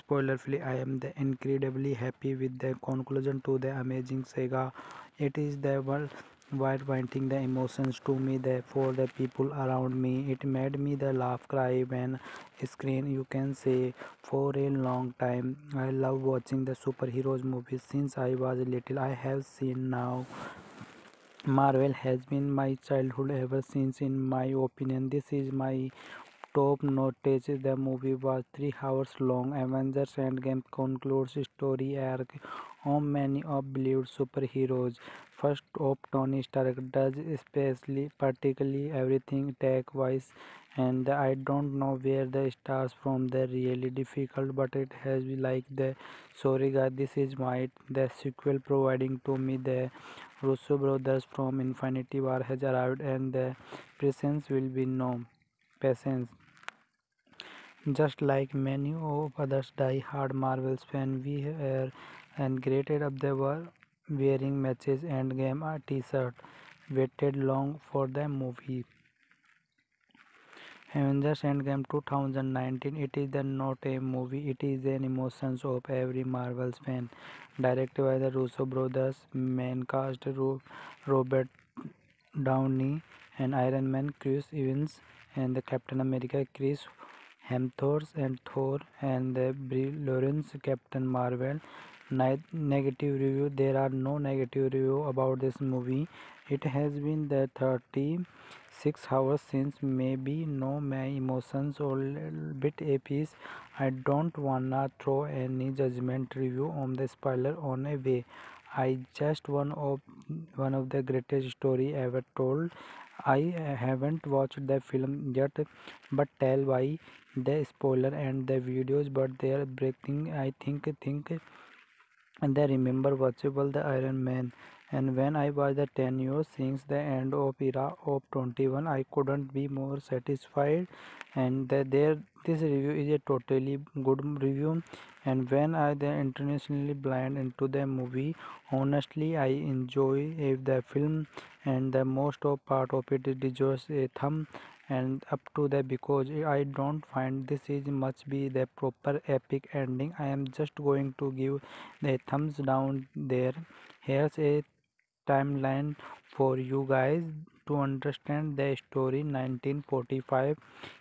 spoiler free i am the incredibly happy with the conclusion to the amazing saga. It is the world while pointing the emotions to me the, for the people around me it made me the laugh cry when screen you can say for a long time. I love watching the superheroes movies. Since i was little i have seen now marvel has been my childhood ever since. In my opinion this is my top notice. The movie was three hours long. Avengers endgame concludes story arc on many of beloved superheroes first of Tony Stark does especially particularly everything tech wise and I don't know where the stars from the really difficult but it has been like the sorry guys this is my the sequel providing to me the Russo brothers from Infinity War has arrived and the presence will be no patience. Just like many of others die-hard Marvels fans, we are and greeted of they were wearing matches and game a t-shirt, waited long for the movie. Avengers Endgame 2019 It is not a movie, it is an emotions of every Marvels fan. Directed by the Russo brothers, main cast Robert Downey and Iron Man Chris Evans and the Captain America Chris Hemsworth and Thor and the Brie Larson Captain Marvel. Negative review. There are no negative review about this movie. It has been the 36 hours since maybe no my emotions a little bit a piece. I don't wanna throw any judgment review on the spoiler on a way. I just one of one of the greatest story ever told. I haven't watched the film yet but tell why. The spoiler and the videos but they are breaking i think think and they remember watchable the iron man. And when I was the 10 years since the end of era of 21 I couldn't be more satisfied. And that there this review is a totally good review. And when I the internationally blind into the movie honestly I enjoy the film and the most of part of it deserves a thumb and up to the because I don't find this is much be the proper epic ending. I am just going to give the thumbs down there. Here's a timeline for you guys to understand the story. 1945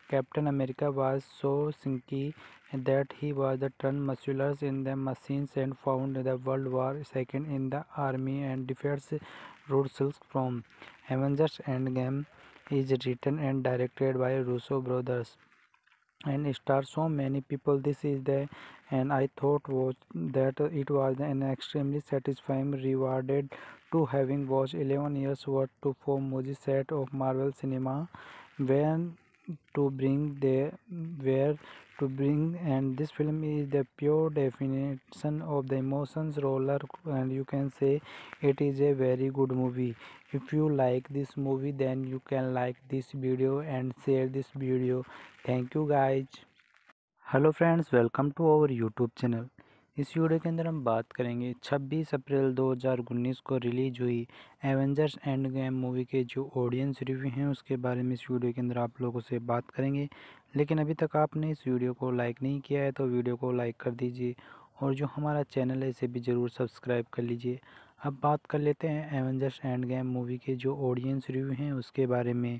captain america was so sinky that he was turned muscular in the machines and found the world war second in the army and defense rules from avengers endgame is written and directed by russo brothers and stars so many people. This is the and i thought was that it was an extremely satisfying rewarded to having watched 11 years worth to four movie set of marvel cinema when to bring the where to bring and this film is the pure definition of the emotions roller and you can say it is a very good movie if you like this movie, then you can like this video and share this video. Thank you, guys. Hello friends welcome to our YouTube channel इस video के अंदर हम बात करेंगे 26 अप्रैल 2019 को release हुई Avengers end game movie के जो ऑडियंस रिव्यू हैं, उसके बारे में इस वीडियो के अंदर आप लोगों से बात करेंगे। लेकिन अभी तक आपने इस वीडियो को लाइक नहीं किया है तो वीडियो को लाइक कर दीजिए और जो हमारा चैनल है, इसे भी ज़रूर सब्सक्राइब कर लीजिए। अब बात कर लेते हैं एवेंजर्स एंड गेम मूवी के जो ऑडियंस रिव्यू हैं उसके बारे में।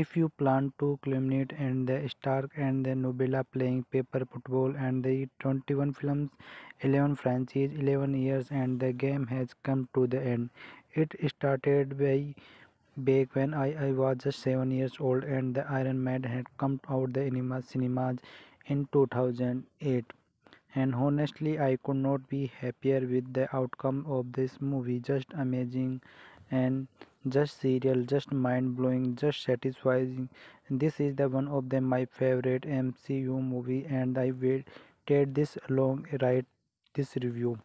If you plan to eliminate and the Stark and the novella playing paper football and the twenty one film eleven franchise eleven years and the game has come to the end it started by back when I, I was just 7 years old and the Iron Man had come out the cinemas in 2008 and honestly I could not be happier with the outcome of this movie. Just amazing and just serial just mind-blowing just satisfying. This is the one of the my favorite MCU movie and I waited this long write this review.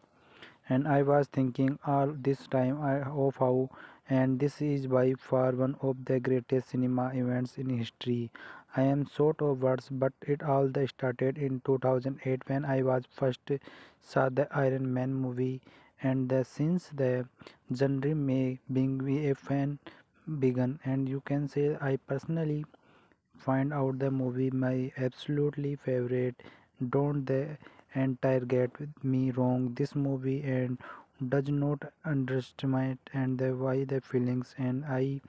And I was thinking all this time of how and this is by far one of the greatest cinema events in history. I am short of words but it all started in 2008 when I was first saw the Iron Man movie. And the, since the genre may being a fan began and you can say I personally find out the movie my absolutely favorite. Don't the entire get me wrong this movie and does not underestimate and the why the feelings and I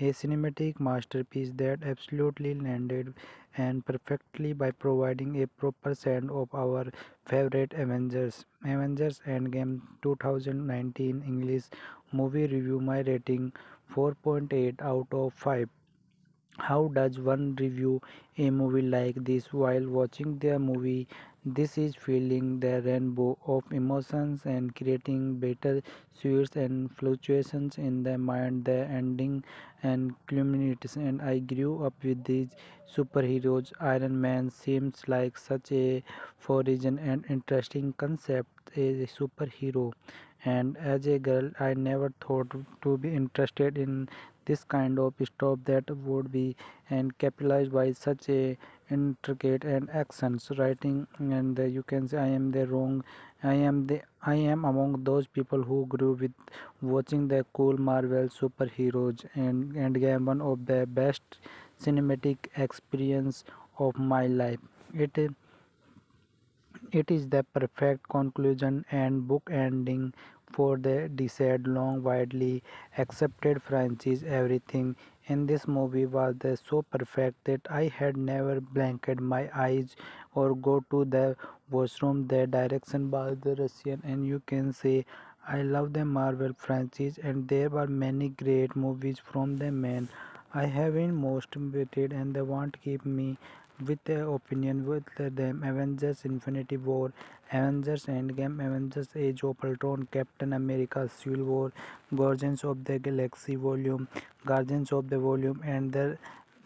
a cinematic masterpiece that absolutely landed and perfectly by providing a proper send of our favorite Avengers Avengers Endgame 2019 English movie review my rating 4.8 out of 5 how does one review a movie like this while watching the movie? This is feeling the rainbow of emotions and creating better suits and fluctuations in the mind. The ending and culminates and i grew up with these superheroes. Iron man seems like such a foreign and interesting concept a superhero. And as a girl i never thought to be interested in this kind of stop that would be and capitalized by such a intricate and actions writing and you can say i am the wrong i am the i am among those people who grew with watching the cool marvel superheroes and and game one of the best cinematic experience of my life. It it is the perfect conclusion and book ending for the desired long widely accepted franchise. Everything in this movie was so perfect that I had never blanked my eyes or go to the washroom. The direction by the Russian, and you can say I love the Marvel franchise, and there were many great movies from the man. I have been most motivated and they won't keep me with their opinion with them Avengers Infinity War, Avengers Endgame, Avengers Age of Ultron, Captain America Civil War, Guardians of the Galaxy Volume, Guardians of the Volume, and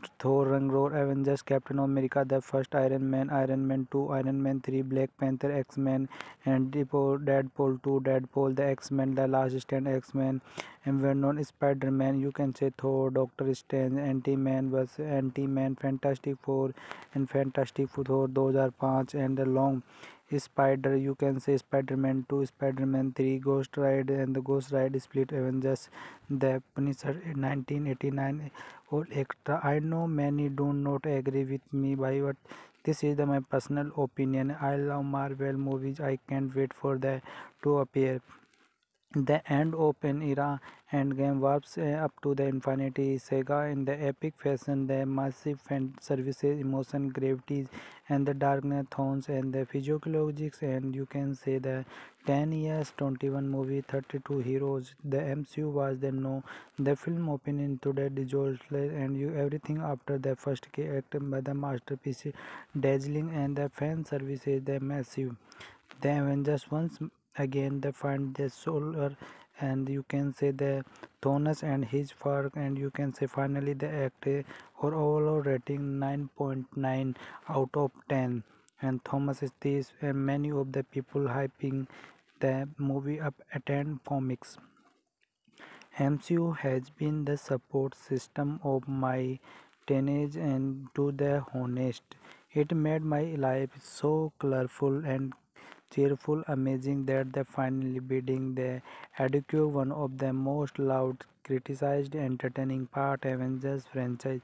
the Thor Ragnarok, Avengers, Captain America, the first Iron Man, Iron Man 2, Iron Man 3, Black Panther, X-Men, and Deadpool 2, Deadpool, the X-Men, the Last Stand, X-Men, and Venom, Spider-Man, you can say Thor, Doctor Strange, Ant-Man vs Ant-Man, Fantastic Four, and Fantastic Four 2005, and the long Spider, you can say Spider-Man 2, Spider-Man 3, Ghost Ride, and the Ghost Ride Split Avengers, the Punisher 1989 all extra i know many do not agree with me but this is the, my personal opinion i love marvel movies i can't wait for the to appear the end open era Endgame warps uh, up to the infinity saga in the epic fashion, the massive fan services, emotion, gravities, and the darkness tones and the physiologics, and you can say the 10 years, 21 movie, 32 heroes. The MCU was the no, the film opened into the disaster, and you everything after the first act by the masterpiece, dazzling, and the fan services, the massive. The Avengers once again they find the solar and you can say the Thanos and his work and you can say finally the act or overall rating 9.9 out of 10 and Thomas is this and many of the people hyping the movie up attend comics. MCU has been the support system of my teenage and to the honest. It made my life so colorful and cheerful, amazing that they finally beating the adequate one of the most loud, criticized, entertaining part Avengers franchise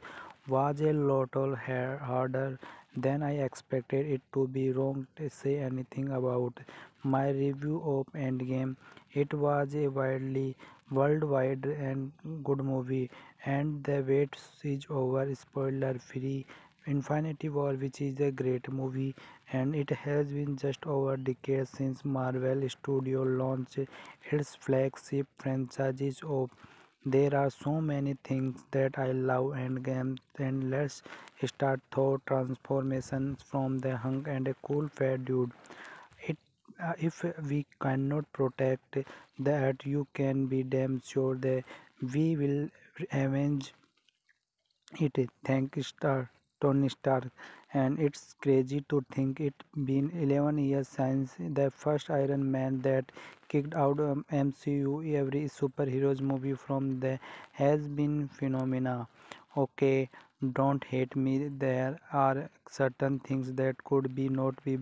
was a lot harder than I expected it to be wrong to say anything about my review of Endgame. It was a widely worldwide and good movie and the wait is over spoiler free Infinity War which is a great movie and it has been just over a decade since Marvel Studio launched its flagship franchises. Of there are so many things that I love and games and let's start thought transformations from the hunk and a cool fat dude. It uh, if we cannot protect that you can be damn sure that we will avenge it. Thank star Tony Stark and it's crazy to think it's been 11 years since the first Iron Man that kicked out um, MCU every superheroes movie from the has been phenomena. Okay don't hate me. There are certain things that could be not be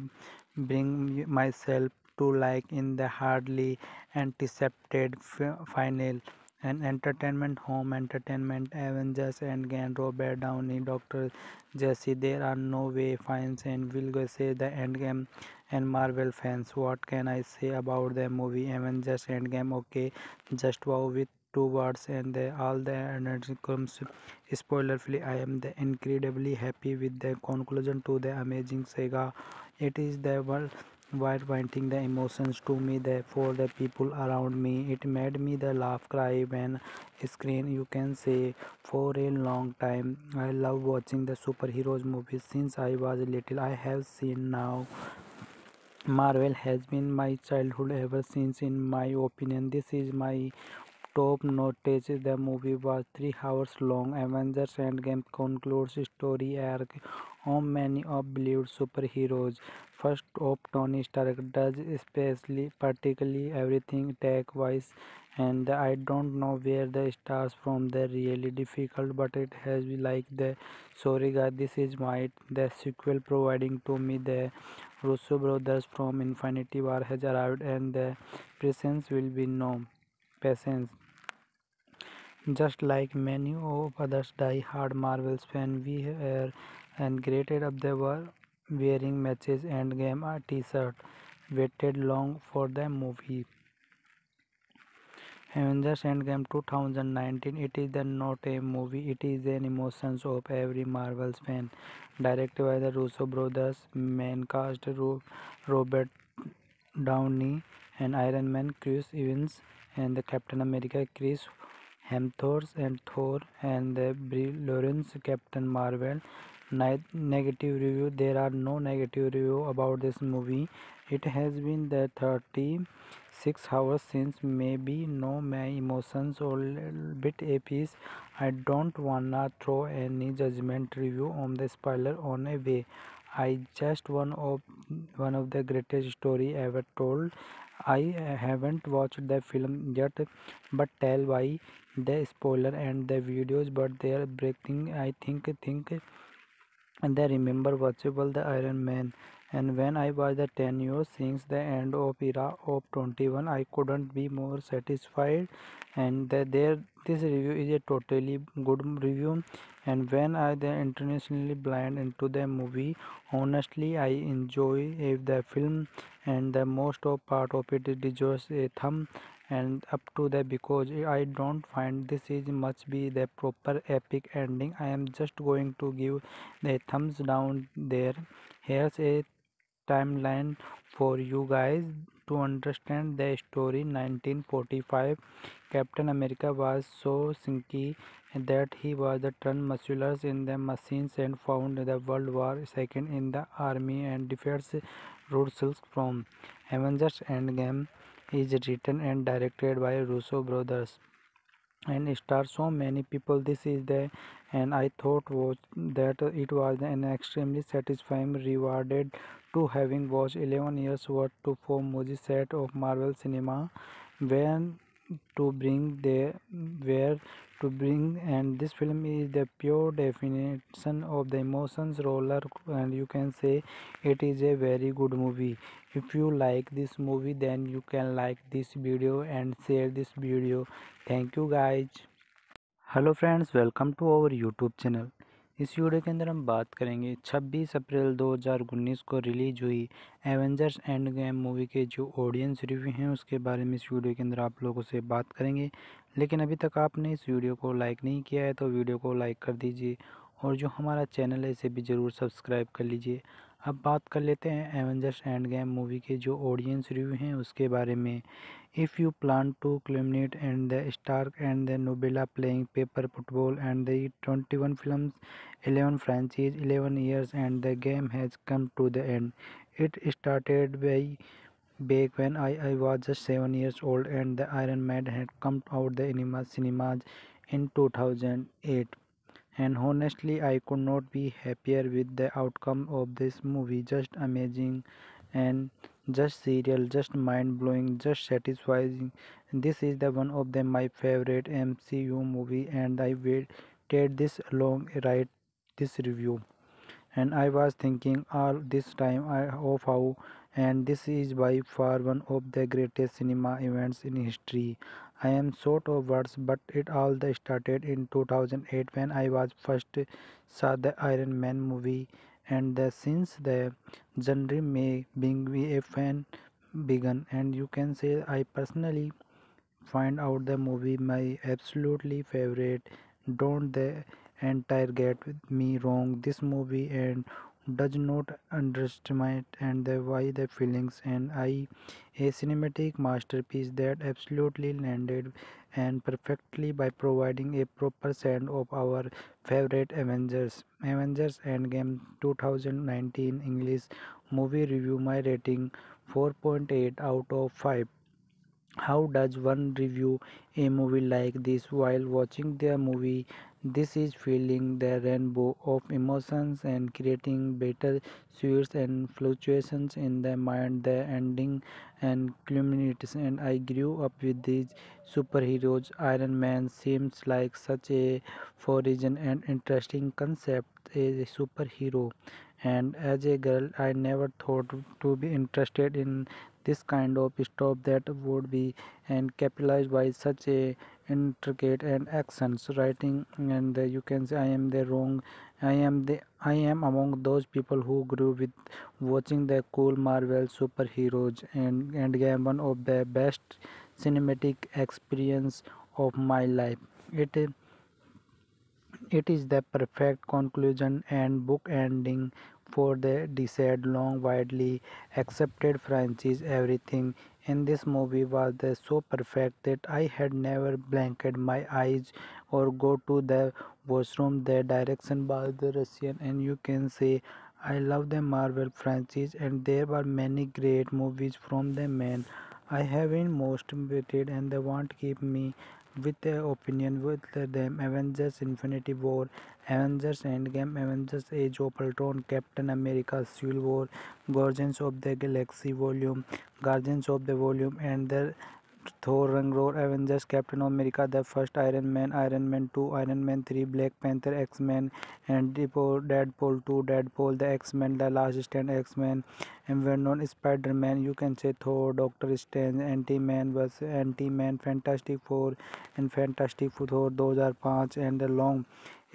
bring myself to like in the hardly anticipated final and entertainment home entertainment avengers and endgame robert downey dr jesse there are no way fans and will go say the endgame and marvel fans what can i say about the movie avengers endgame? Okay just wow with two words and the, all the energy comes spoiler free i am the incredibly happy with the conclusion to the amazing saga. It is the world while pointing the emotions to me for the people around me. It made me the laugh cry when screen you can say for a long time. I love watching the superheroes movies since I was little. I have seen now Marvel has been my childhood ever since in my opinion. This is my top notice the movie was 3 hours long. Avengers Endgame concludes story arc on many of beloved superheroes. First of Tony Stark does especially particularly everything tech wise and I don't know where the stars from the really difficult but it has been like the sorry guys this is my the sequel providing to me the Russo brothers from Infinity War has arrived and the presence will be no patience just like many of others die-hard Marvels fans, we were and greeted up they were wearing matches and game t-shirt. Waited long for the movie. Avengers Endgame 2019 It is not a movie, it is an emotions of every Marvels fan. Directed by the Russo brothers, main cast Robert Downey and Iron Man Chris Evans and the Captain America Chris Hemsworth and Thor and the Brie Larson Captain Marvel. negative review. There are no negative review about this movie. It has been the 36 hours since maybe no my emotions a bit a piece. I don't wanna throw any judgment review on the spoiler on a way. I just one of one of the greatest story ever told. I haven't watched the film yet, but tell why the spoiler and the videos, but they are breaking. I think think and they remember watchable the Iron Man. And when I was the 10 years since the end of era of 21, I couldn't be more satisfied. And the, there, this review is a totally good review. And when I the internationally blind into the movie, honestly, I enjoy if the film, and the most of part of it deserves a thumb and up to the because I don't find this is much be the proper epic ending. I am just going to give the thumbs down there. Here's a timeline for you guys to understand the story. 1945 Captain America was so sinky that he was turned muscular in the machines and found the World War II in the army and defeats Russells from Avengers Endgame is written and directed by Russo brothers and stars so many people. This is the and i thought was that it was an extremely satisfying rewarded to having watched 11 years worth to four movie set of marvel cinema when to bring the where to bring and this film is the pure definition of the emotions roller and you can say it is a very good movie if you like this movie then you can like this video and share this video thank you guys hello friends welcome to our YouTube channel इस video के अंदर हम बात करेंगे 26 अप्रैल 2019 को release हुई Avengers end game movie के जो ऑडियंस रिव्यू हैं उसके बारे में इस वीडियो के अंदर आप लोगों से बात करेंगे लेकिन अभी तक आपने इस वीडियो को लाइक नहीं किया है तो वीडियो को लाइक कर दीजिए और जो हमारा चैनल है इसे भी ज़रूर सब्सक्राइब कर लीजिए। अब बात कर लेते हैं एवेंजर्स एंड गेम मूवी के जो ऑडियंस रिव्यू हैं उसके बारे में। If you plan to eliminate and the Stark and the novella playing paper football and the twenty one film eleven franchise eleven years and the game has come to the end it started by back when I, I was just 7 years old and the Iron Man had come out the cinema cinemas in 2008 and honestly I could not be happier with the outcome of this movie. Just amazing and just serial just mind-blowing just satisfying. This is the one of the my favorite MCU movie and I waited this long write this review. And I was thinking all this time I of how and this is by far one of the greatest cinema events in history I am short of words, but it all started in 2008 when I was first saw the Iron Man movie, and the, since the genre may being a fan began, and you can say I personally find out the movie my absolutely favorite. Don't the entire get me wrong. This movie and does not underestimate and the why the feelings and I a cinematic masterpiece that absolutely landed and perfectly by providing a proper send of our favorite Avengers. Avengers Endgame 2019 English movie review my rating 4.8 out of 5 how does one review a movie like this while watching the movie? This is feeling the rainbow of emotions and creating better suits and fluctuations in the mind, the ending and culminates. And I grew up with these superheroes. Iron Man seems like such a foreign and interesting concept. As a superhero and as a girl i never thought to be interested in this kind of stop that would be and capitalized by such a intricate and actions writing and uh, you can say i am the wrong i am the i am among those people who grew with watching the cool marvel superheroes and and game one of the best cinematic experience of my life. It it is the perfect conclusion and book ending for the desired long widely accepted franchise. Everything in this movie was so perfect that I had never blanked my eyes or go to the washroom. The direction was the Russian, and you can say I love the Marvel franchise, and there were many great movies from the man. I have been most motivated and they won't keep me with their opinion with them Avengers Infinity War, Avengers Endgame, Avengers Age of Ultron, Captain America Civil War, Guardians of the Galaxy Volume, Guardians of the Volume, and the Thor Ragnarok, Avengers, Captain America, the first Iron Man, Iron Man 2, Iron Man 3, Black Panther, X-Men, and Deadpool, Deadpool 2, Deadpool, the X-Men, the Last Stand X-Men, and well-known Spider-Man, you can say Thor, Doctor Strange, Ant-Man was Ant-Man, Fantastic Four, and Fantastic Four 2005, and the long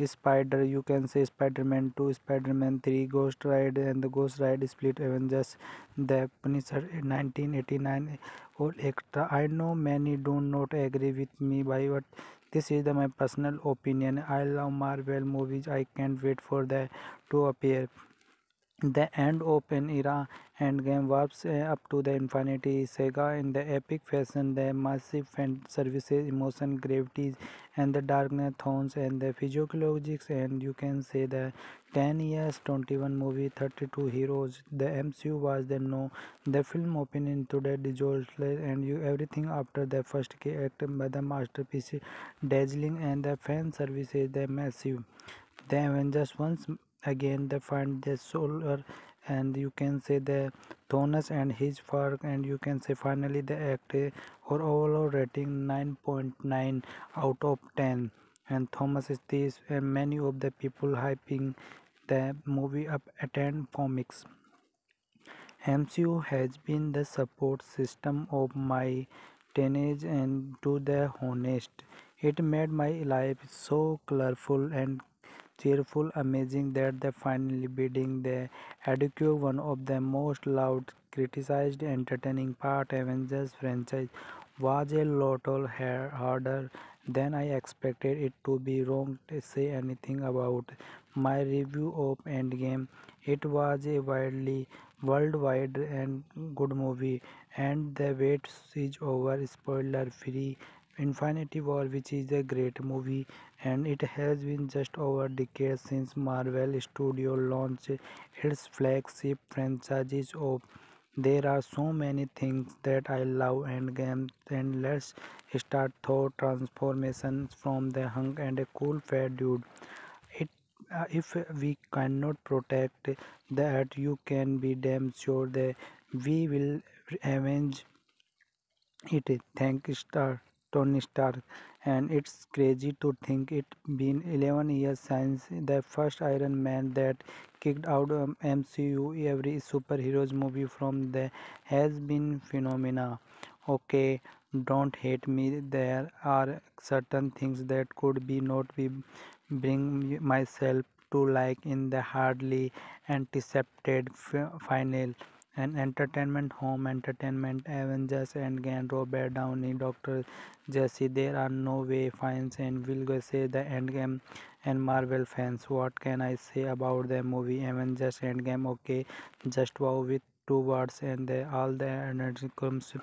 Spider, you can say Spider-Man 2, Spider-Man 3, Ghost Ride, and the Ghost Ride Split Avengers, the Punisher 1989 all extra. I know many do not agree with me, but this is the, my personal opinion. I love Marvel movies. I can't wait for the to appear. The end open era Endgame warps uh, up to the infinity saga in the epic fashion, the massive fan services, emotion, gravities, and the darkness tones and the physiologics, and you can say the 10 years 21 movie 32 heroes. The mcu was the no the film opened into the disaster and you everything after the first key act by the masterpiece dazzling and the fan services the massive. The avengers once again they find the solar and you can say the Thanos and his work and you can say finally the act or overall rating 9.9 out of 10 and Thomas is this and many of the people hyping the movie up attend comics. MCU has been the support system of my teenage and to the honest. It made my life so colorful and cheerful, amazing that they finally beating the adequate one of the most loud, criticized, entertaining part Avengers franchise was a lot harder than I expected it to be wrong to say anything about my review of Endgame. It was a widely worldwide and good movie and the wait is over spoiler free Infinity War which is a great movie and it has been just over a decade since Marvel Studio launched its flagship franchises. Of there are so many things that I love and games and let's start Thor transformations from the hunk and a cool fat dude. It uh, if we cannot protect that you can be damn sure that we will avenge it. Thank star Tony Stark, and it's crazy to think it's been 11 years since the first Iron Man that kicked out um, MCU. Every superheroes movie from there has been phenomena. Okay, don't hate me. There are certain things that could be not be bring myself to like in the hardly anticipated final and entertainment home entertainment avengers endgame robert downey dr jesse. There are no way fans and will go say the endgame and marvel fans. What can i say about the movie avengers endgame? Okay just wow with two words and the, all the energy comes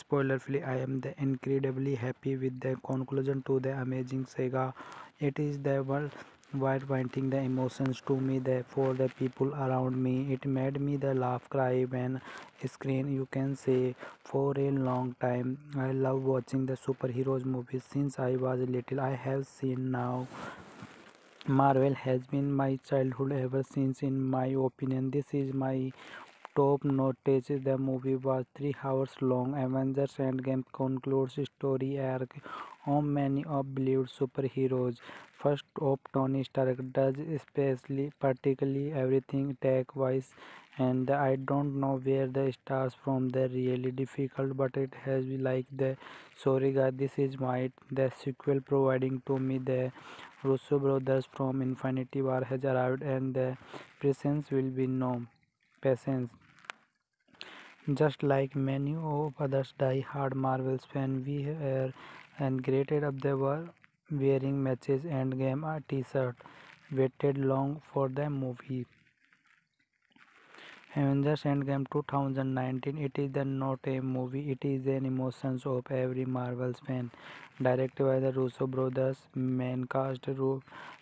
spoiler free i am the incredibly happy with the conclusion to the amazing saga. It is the world while pointing the emotions to me the, for the people around me it made me the laugh cry when screen you can say for a long time. I love watching the superheroes movies. Since i was little i have seen now marvel has been my childhood ever since. In my opinion this is my top notice. The movie was three hours long. Avengers endgame concludes story arc on many of beloved superheroes first of Tony Stark does especially particularly everything tech wise and I don't know where the stars from the really difficult but it has been like the sorry guys this is my the sequel providing to me the Russo brothers from Infinity War has arrived and the presence will be no patience. Just like many of others die-hard Marvels fans, we were and greeted up the were wearing matches and game a t-shirt. Waited long for the movie. Avengers Endgame 2019 It is not a movie, it is an emotions of every Marvel's fan. Directed by the Russo brothers, main cast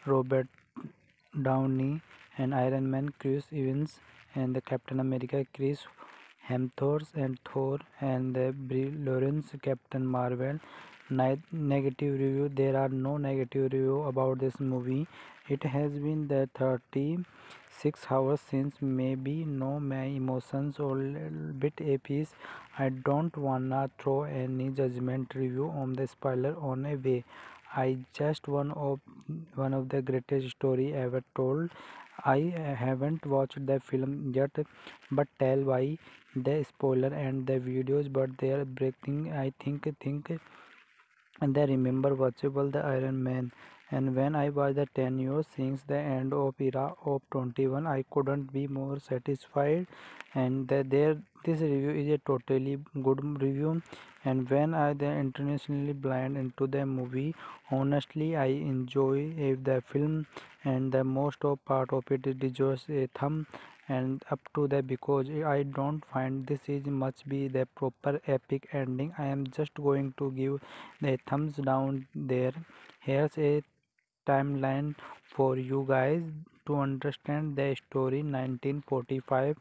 Robert Downey and Iron Man Chris Evans and the Captain America Chris Hemsworth and Thor and the Brie Larson Captain Marvel. Negative review. There are no negative review about this movie. It has been the 36 hours since maybe no my emotions or little bit a piece. I don't wanna throw any judgment review on the spoiler on a way. I just one of one of the greatest story ever told. I haven't watched the film yet but tell why. The spoiler and the videos but they are breaking i think think and I remember watchable the Iron Man. And when I was the 10 years since the end of era of 21 I couldn't be more satisfied. And that there this review is a totally good review. And when I the internationally blind into the movie honestly I enjoy the film and the most of part of it deserves a thumb and up to that because I don't find this is much be the proper epic ending. I am just going to give the thumbs down there. Here's a timeline for you guys to understand the story. 1945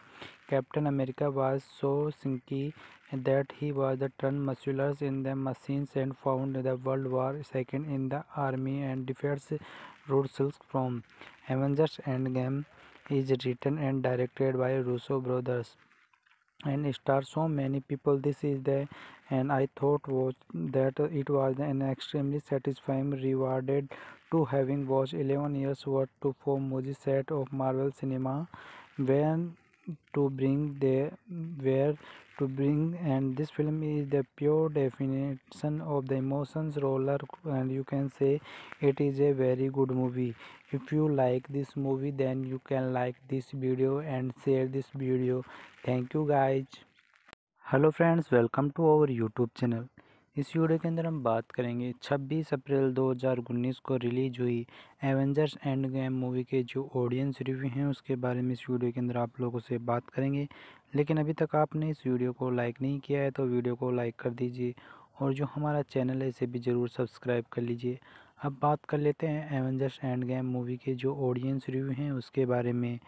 Captain America was so sinky that he was the turned musculars in the machines and found the World War II in the army and defeats Russell from Avengers Endgame is written and directed by Russo brothers and stars so many people. This is the and i thought was that it was an extremely satisfying rewarded to having watched 11 years worth to four movie set of marvel cinema when to bring the where to bring and this film is the pure definition of the emotions roller and you can say it is a very good movie if you like this movie, then you can like this video and share this video. Thank you, guys. Hello friends welcome to our YouTube channel इस video के अंदर हम बात करेंगे 26 अप्रैल 2019 को release हुई Avengers end game movie के जो ऑडियंस रिव्यू हैं, उसके बारे में इस वीडियो के अंदर आप लोगों से बात करेंगे। लेकिन अभी तक आपने इस वीडियो को लाइक नहीं किया है तो वीडियो को लाइक कर दीजिए और जो हमारा चैनल है, इसे भी ज़रूर सब्सक्राइब कर लीजिए। अब बात कर लेते हैं एवेंजर्स एंड गेम मूवी के जो ऑडियंस रिव्यू हैं उसके बारे में।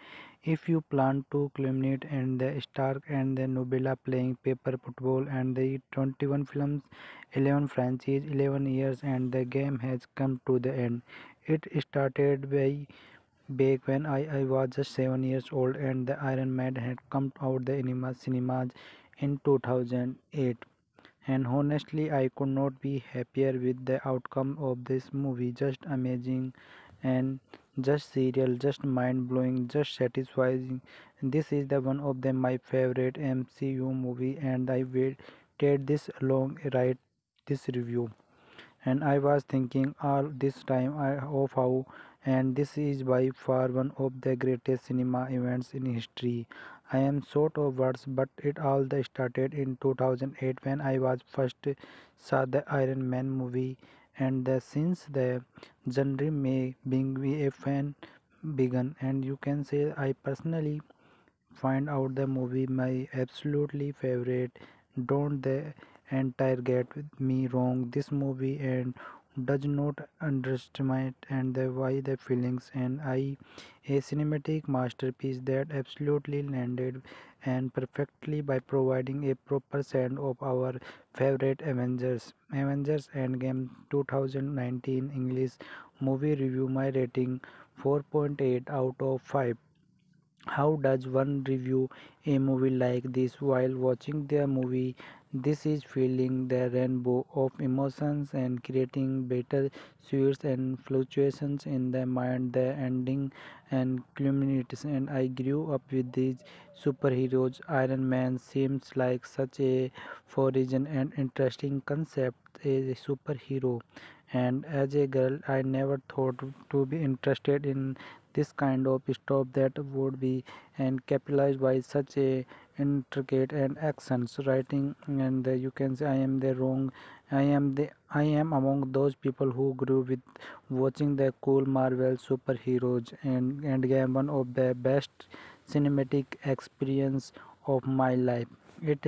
If you plan to eliminate and the Stark and the novella playing paper football and the twenty one film eleven franchise eleven years and the game has come to the end it started by back when I, I was just 7 years old and the Iron Man had come out the cinemas in 2008 and honestly I could not be happier with the outcome of this movie. Just amazing and just serial just mind-blowing just satisfying. This is the one of the my favorite MCU movie and I waited this long write this review. And I was thinking all this time of how and this is by far one of the greatest cinema events in history I am short of words, but it all started in 2008 when I was first saw the Iron Man movie, and the, since the genre may being a fan began, and you can say I personally find out the movie my absolutely favorite. Don't the entire get me wrong. This movie and does not underestimate and the why the feelings and I a cinematic masterpiece that absolutely landed and perfectly by providing a proper send of our favorite Avengers. Avengers Endgame 2019 English movie review my rating 4.8 out of 5 how does one review a movie like this while watching the movie? This is feeling the rainbow of emotions and creating better suits and fluctuations in the mind, the ending and culminates. And I grew up with these superheroes. Iron Man seems like such a foreign and interesting concept a superhero. And as a girl, I never thought to be interested in this kind of stop that would be and capitalized by such a intricate and accents writing and uh, you can say i am the wrong i am the i am among those people who grew with watching the cool marvel superheroes and and game one of the best cinematic experience of my life. It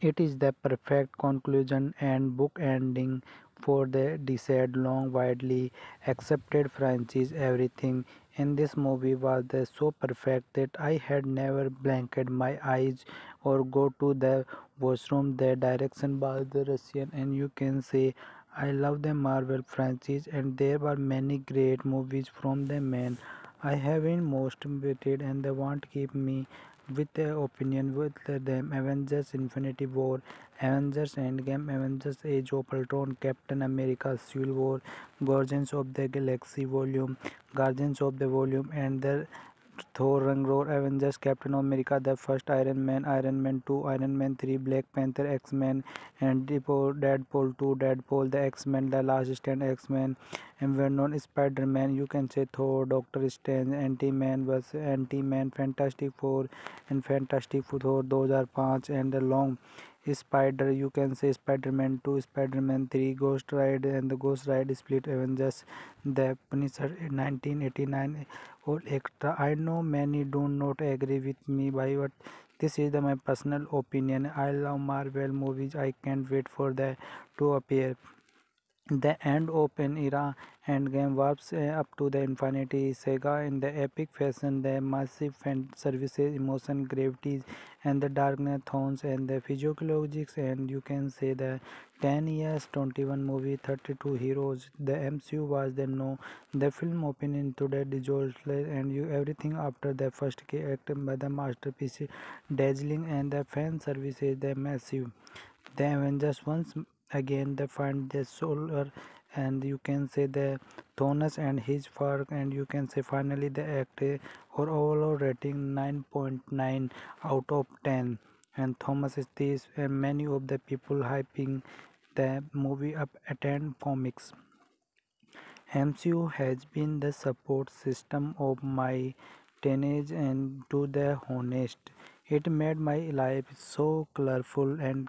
it is the perfect conclusion and book ending for the desired long widely accepted franchise. Everything in this movie was so perfect that I had never blanked my eyes or go to the washroom. The direction was the Russian, and you can say I love the Marvel franchise, and there were many great movies from the man. I have been most motivated and they won't keep me with their opinion with them Avengers Infinity War, Avengers Endgame, Avengers Age of Ultron, Captain America Civil War, Guardians of the Galaxy Volume, Guardians of the Volume, and the Thor Ragnarok, Avengers, Captain America, the first Iron Man, Iron Man 2, Iron Man 3, Black Panther, X-Men, and Deadpool 2, Deadpool, the X-Men, the Last Stand X-Men, and well-known Spider-Man, you can say Thor, Doctor Strange, Ant-Man was Ant-Man, Fantastic Four, and Fantastic Four, those are five, and the long Spider, you can say Spider-Man 2, Spider-Man 3, Ghost Ride, and the Ghost Ride Split Avengers, the Punisher 1989 all extra i know many do not agree with me but this is the, my personal opinion i love marvel movies i can't wait for the to appear the end open era Endgame warps uh, up to the infinity saga. In the epic fashion, the massive fan services, emotion, gravities, and the darkness tones and the physiologics, and you can say the 10 years 21 movie 32 heroes. The mcu was the no the film opened into the disaster and you everything after the first act by the masterpiece dazzling and the fan services the massive. The avengers once again they find the solar and you can say the Thanos and his work and you can say finally the act or overall rating 9.9 out of 10 and Thomas is this and many of the people hyping the movie up attend comics. MCU has been the support system of my teenage and to the honest. It made my life so colorful and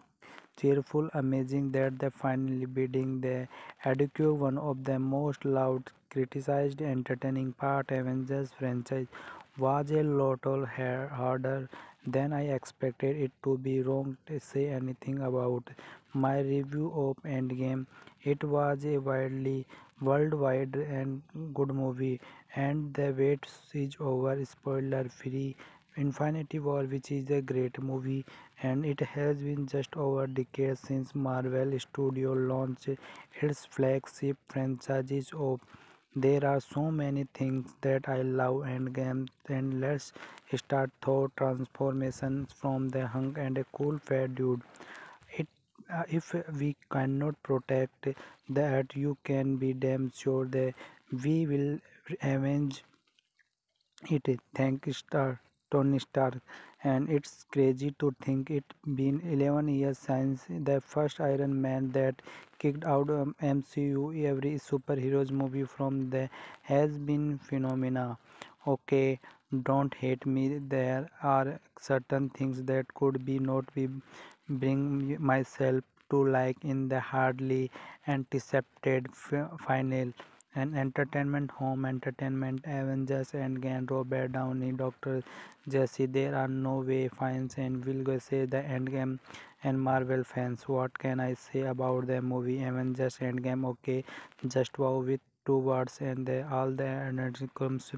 cheerful, amazing that they finally beating the adequate one of the most loud, criticized, entertaining part Avengers franchise was a lot harder than I expected it to be wrong to say anything about my review of Endgame. It was a widely worldwide and good movie and the wait is over spoiler free Infinity War which is a great movie and it has been just over a decade since Marvel Studio launched its flagship franchises. Of there are so many things that I love and games and let's start Thor transformations from the hunk and a cool fat dude. It uh, if we cannot protect that you can be damn sure that we will avenge it. Thank star Tony Stark, and it's crazy to think it's been 11 years since the first Iron Man that kicked out um, MCU. Every superheroes movie from the has been phenomena. Okay, don't hate me there are certain things that could be not be bring myself to like in the hardly anticipated final and entertainment home entertainment avengers and endgame robert downey dr jesse. There are no way fans and will go say the endgame and marvel fans. What can i say about the movie avengers endgame? Okay just wow with two words and the, all the energy comes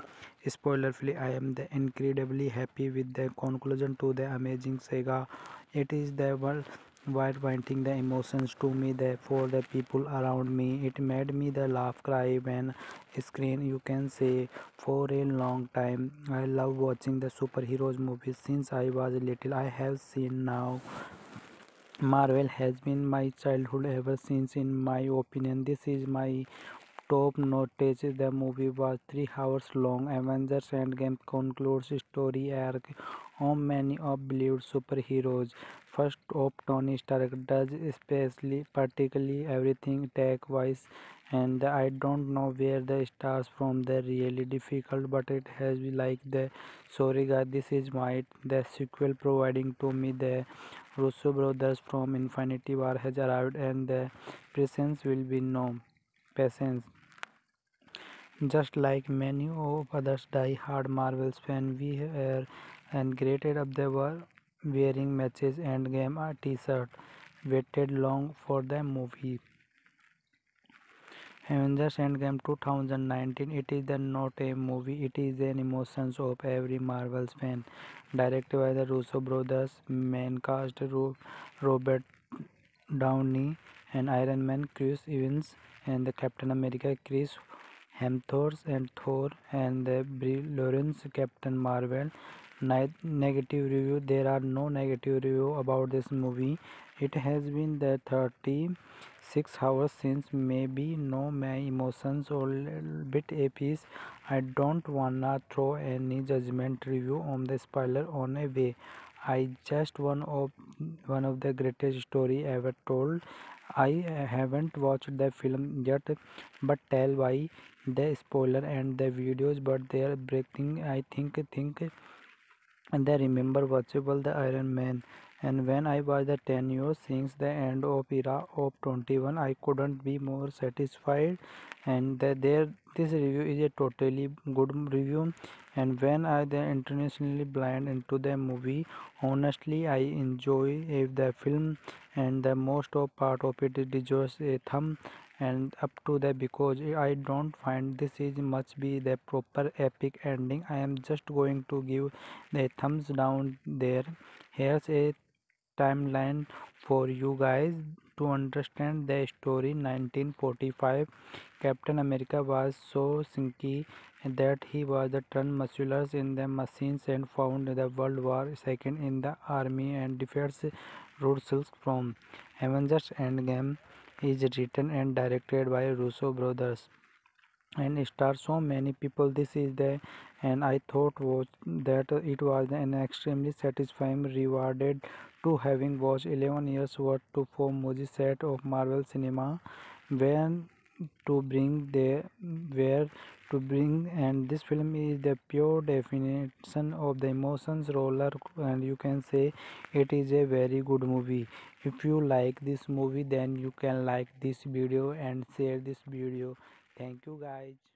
spoiler free i am the incredibly happy with the conclusion to the amazing saga. It is the world while pointing the emotions to me the, for the people around me it made me the laugh cry when screen you can say for a long time. I love watching the superheroes movies. Since i was little i have seen now marvel has been my childhood ever since. In my opinion this is my top notice the movie was 3 hours long. Avengers endgame concludes story arc on many of beloved superheroes. First of tony stark does especially particularly everything tech wise and i don't know where the stars from the really difficult but it has been like the sorry guys this is my the sequel providing to me the russo brothers from infinity war has arrived and the presence will be no patience just like many of others die-hard Marvels fans, we were and greeted up they were wearing matches and game a t-shirt. Waited long for the movie. Avengers Endgame 2019 It is not a movie, it is an emotions of every Marvel's fan. Directed by the Russo brothers, main cast Robert Downey and Iron Man Chris Evans and the Captain America Chris Hemsworth and Thor and the Brie Larson Captain Marvel. Negative review There are no negative review about this movie. It has been the 36 hours since maybe no my emotions a bit a piece. I don't wanna throw any judgment review on the spoiler on a way. I just one of one of the greatest story ever told. I haven't watched the film yet, but tell why. The spoiler and the videos but they are breaking i think think and they remember watchable the iron man. And when i was the 10 years since the end of era of 21 i couldn't be more satisfied. And that there this review is a totally good review. And when i the internationally blind into the movie honestly i enjoy if the film and the most of part of it deserves a thumb and up to that because i don't find this is much be the proper epic ending. I am just going to give the thumbs down there. Here's a timeline for you guys to understand the story. 1945 captain america was so sinky that he was the turn muscular in the machines and found the world war second in the army and defeats Russell from Avengers Endgame is written and directed by Russo brothers. And stars so many people. This is the and i thought was that it was an extremely satisfying rewarded to having watched 11 years worth to for movie set of marvel cinema when to bring the where to bring and this film is the pure definition of the emotions roller and you can say it is a very good movie. If you like this movie then you can like this video and share this video. Thank you guys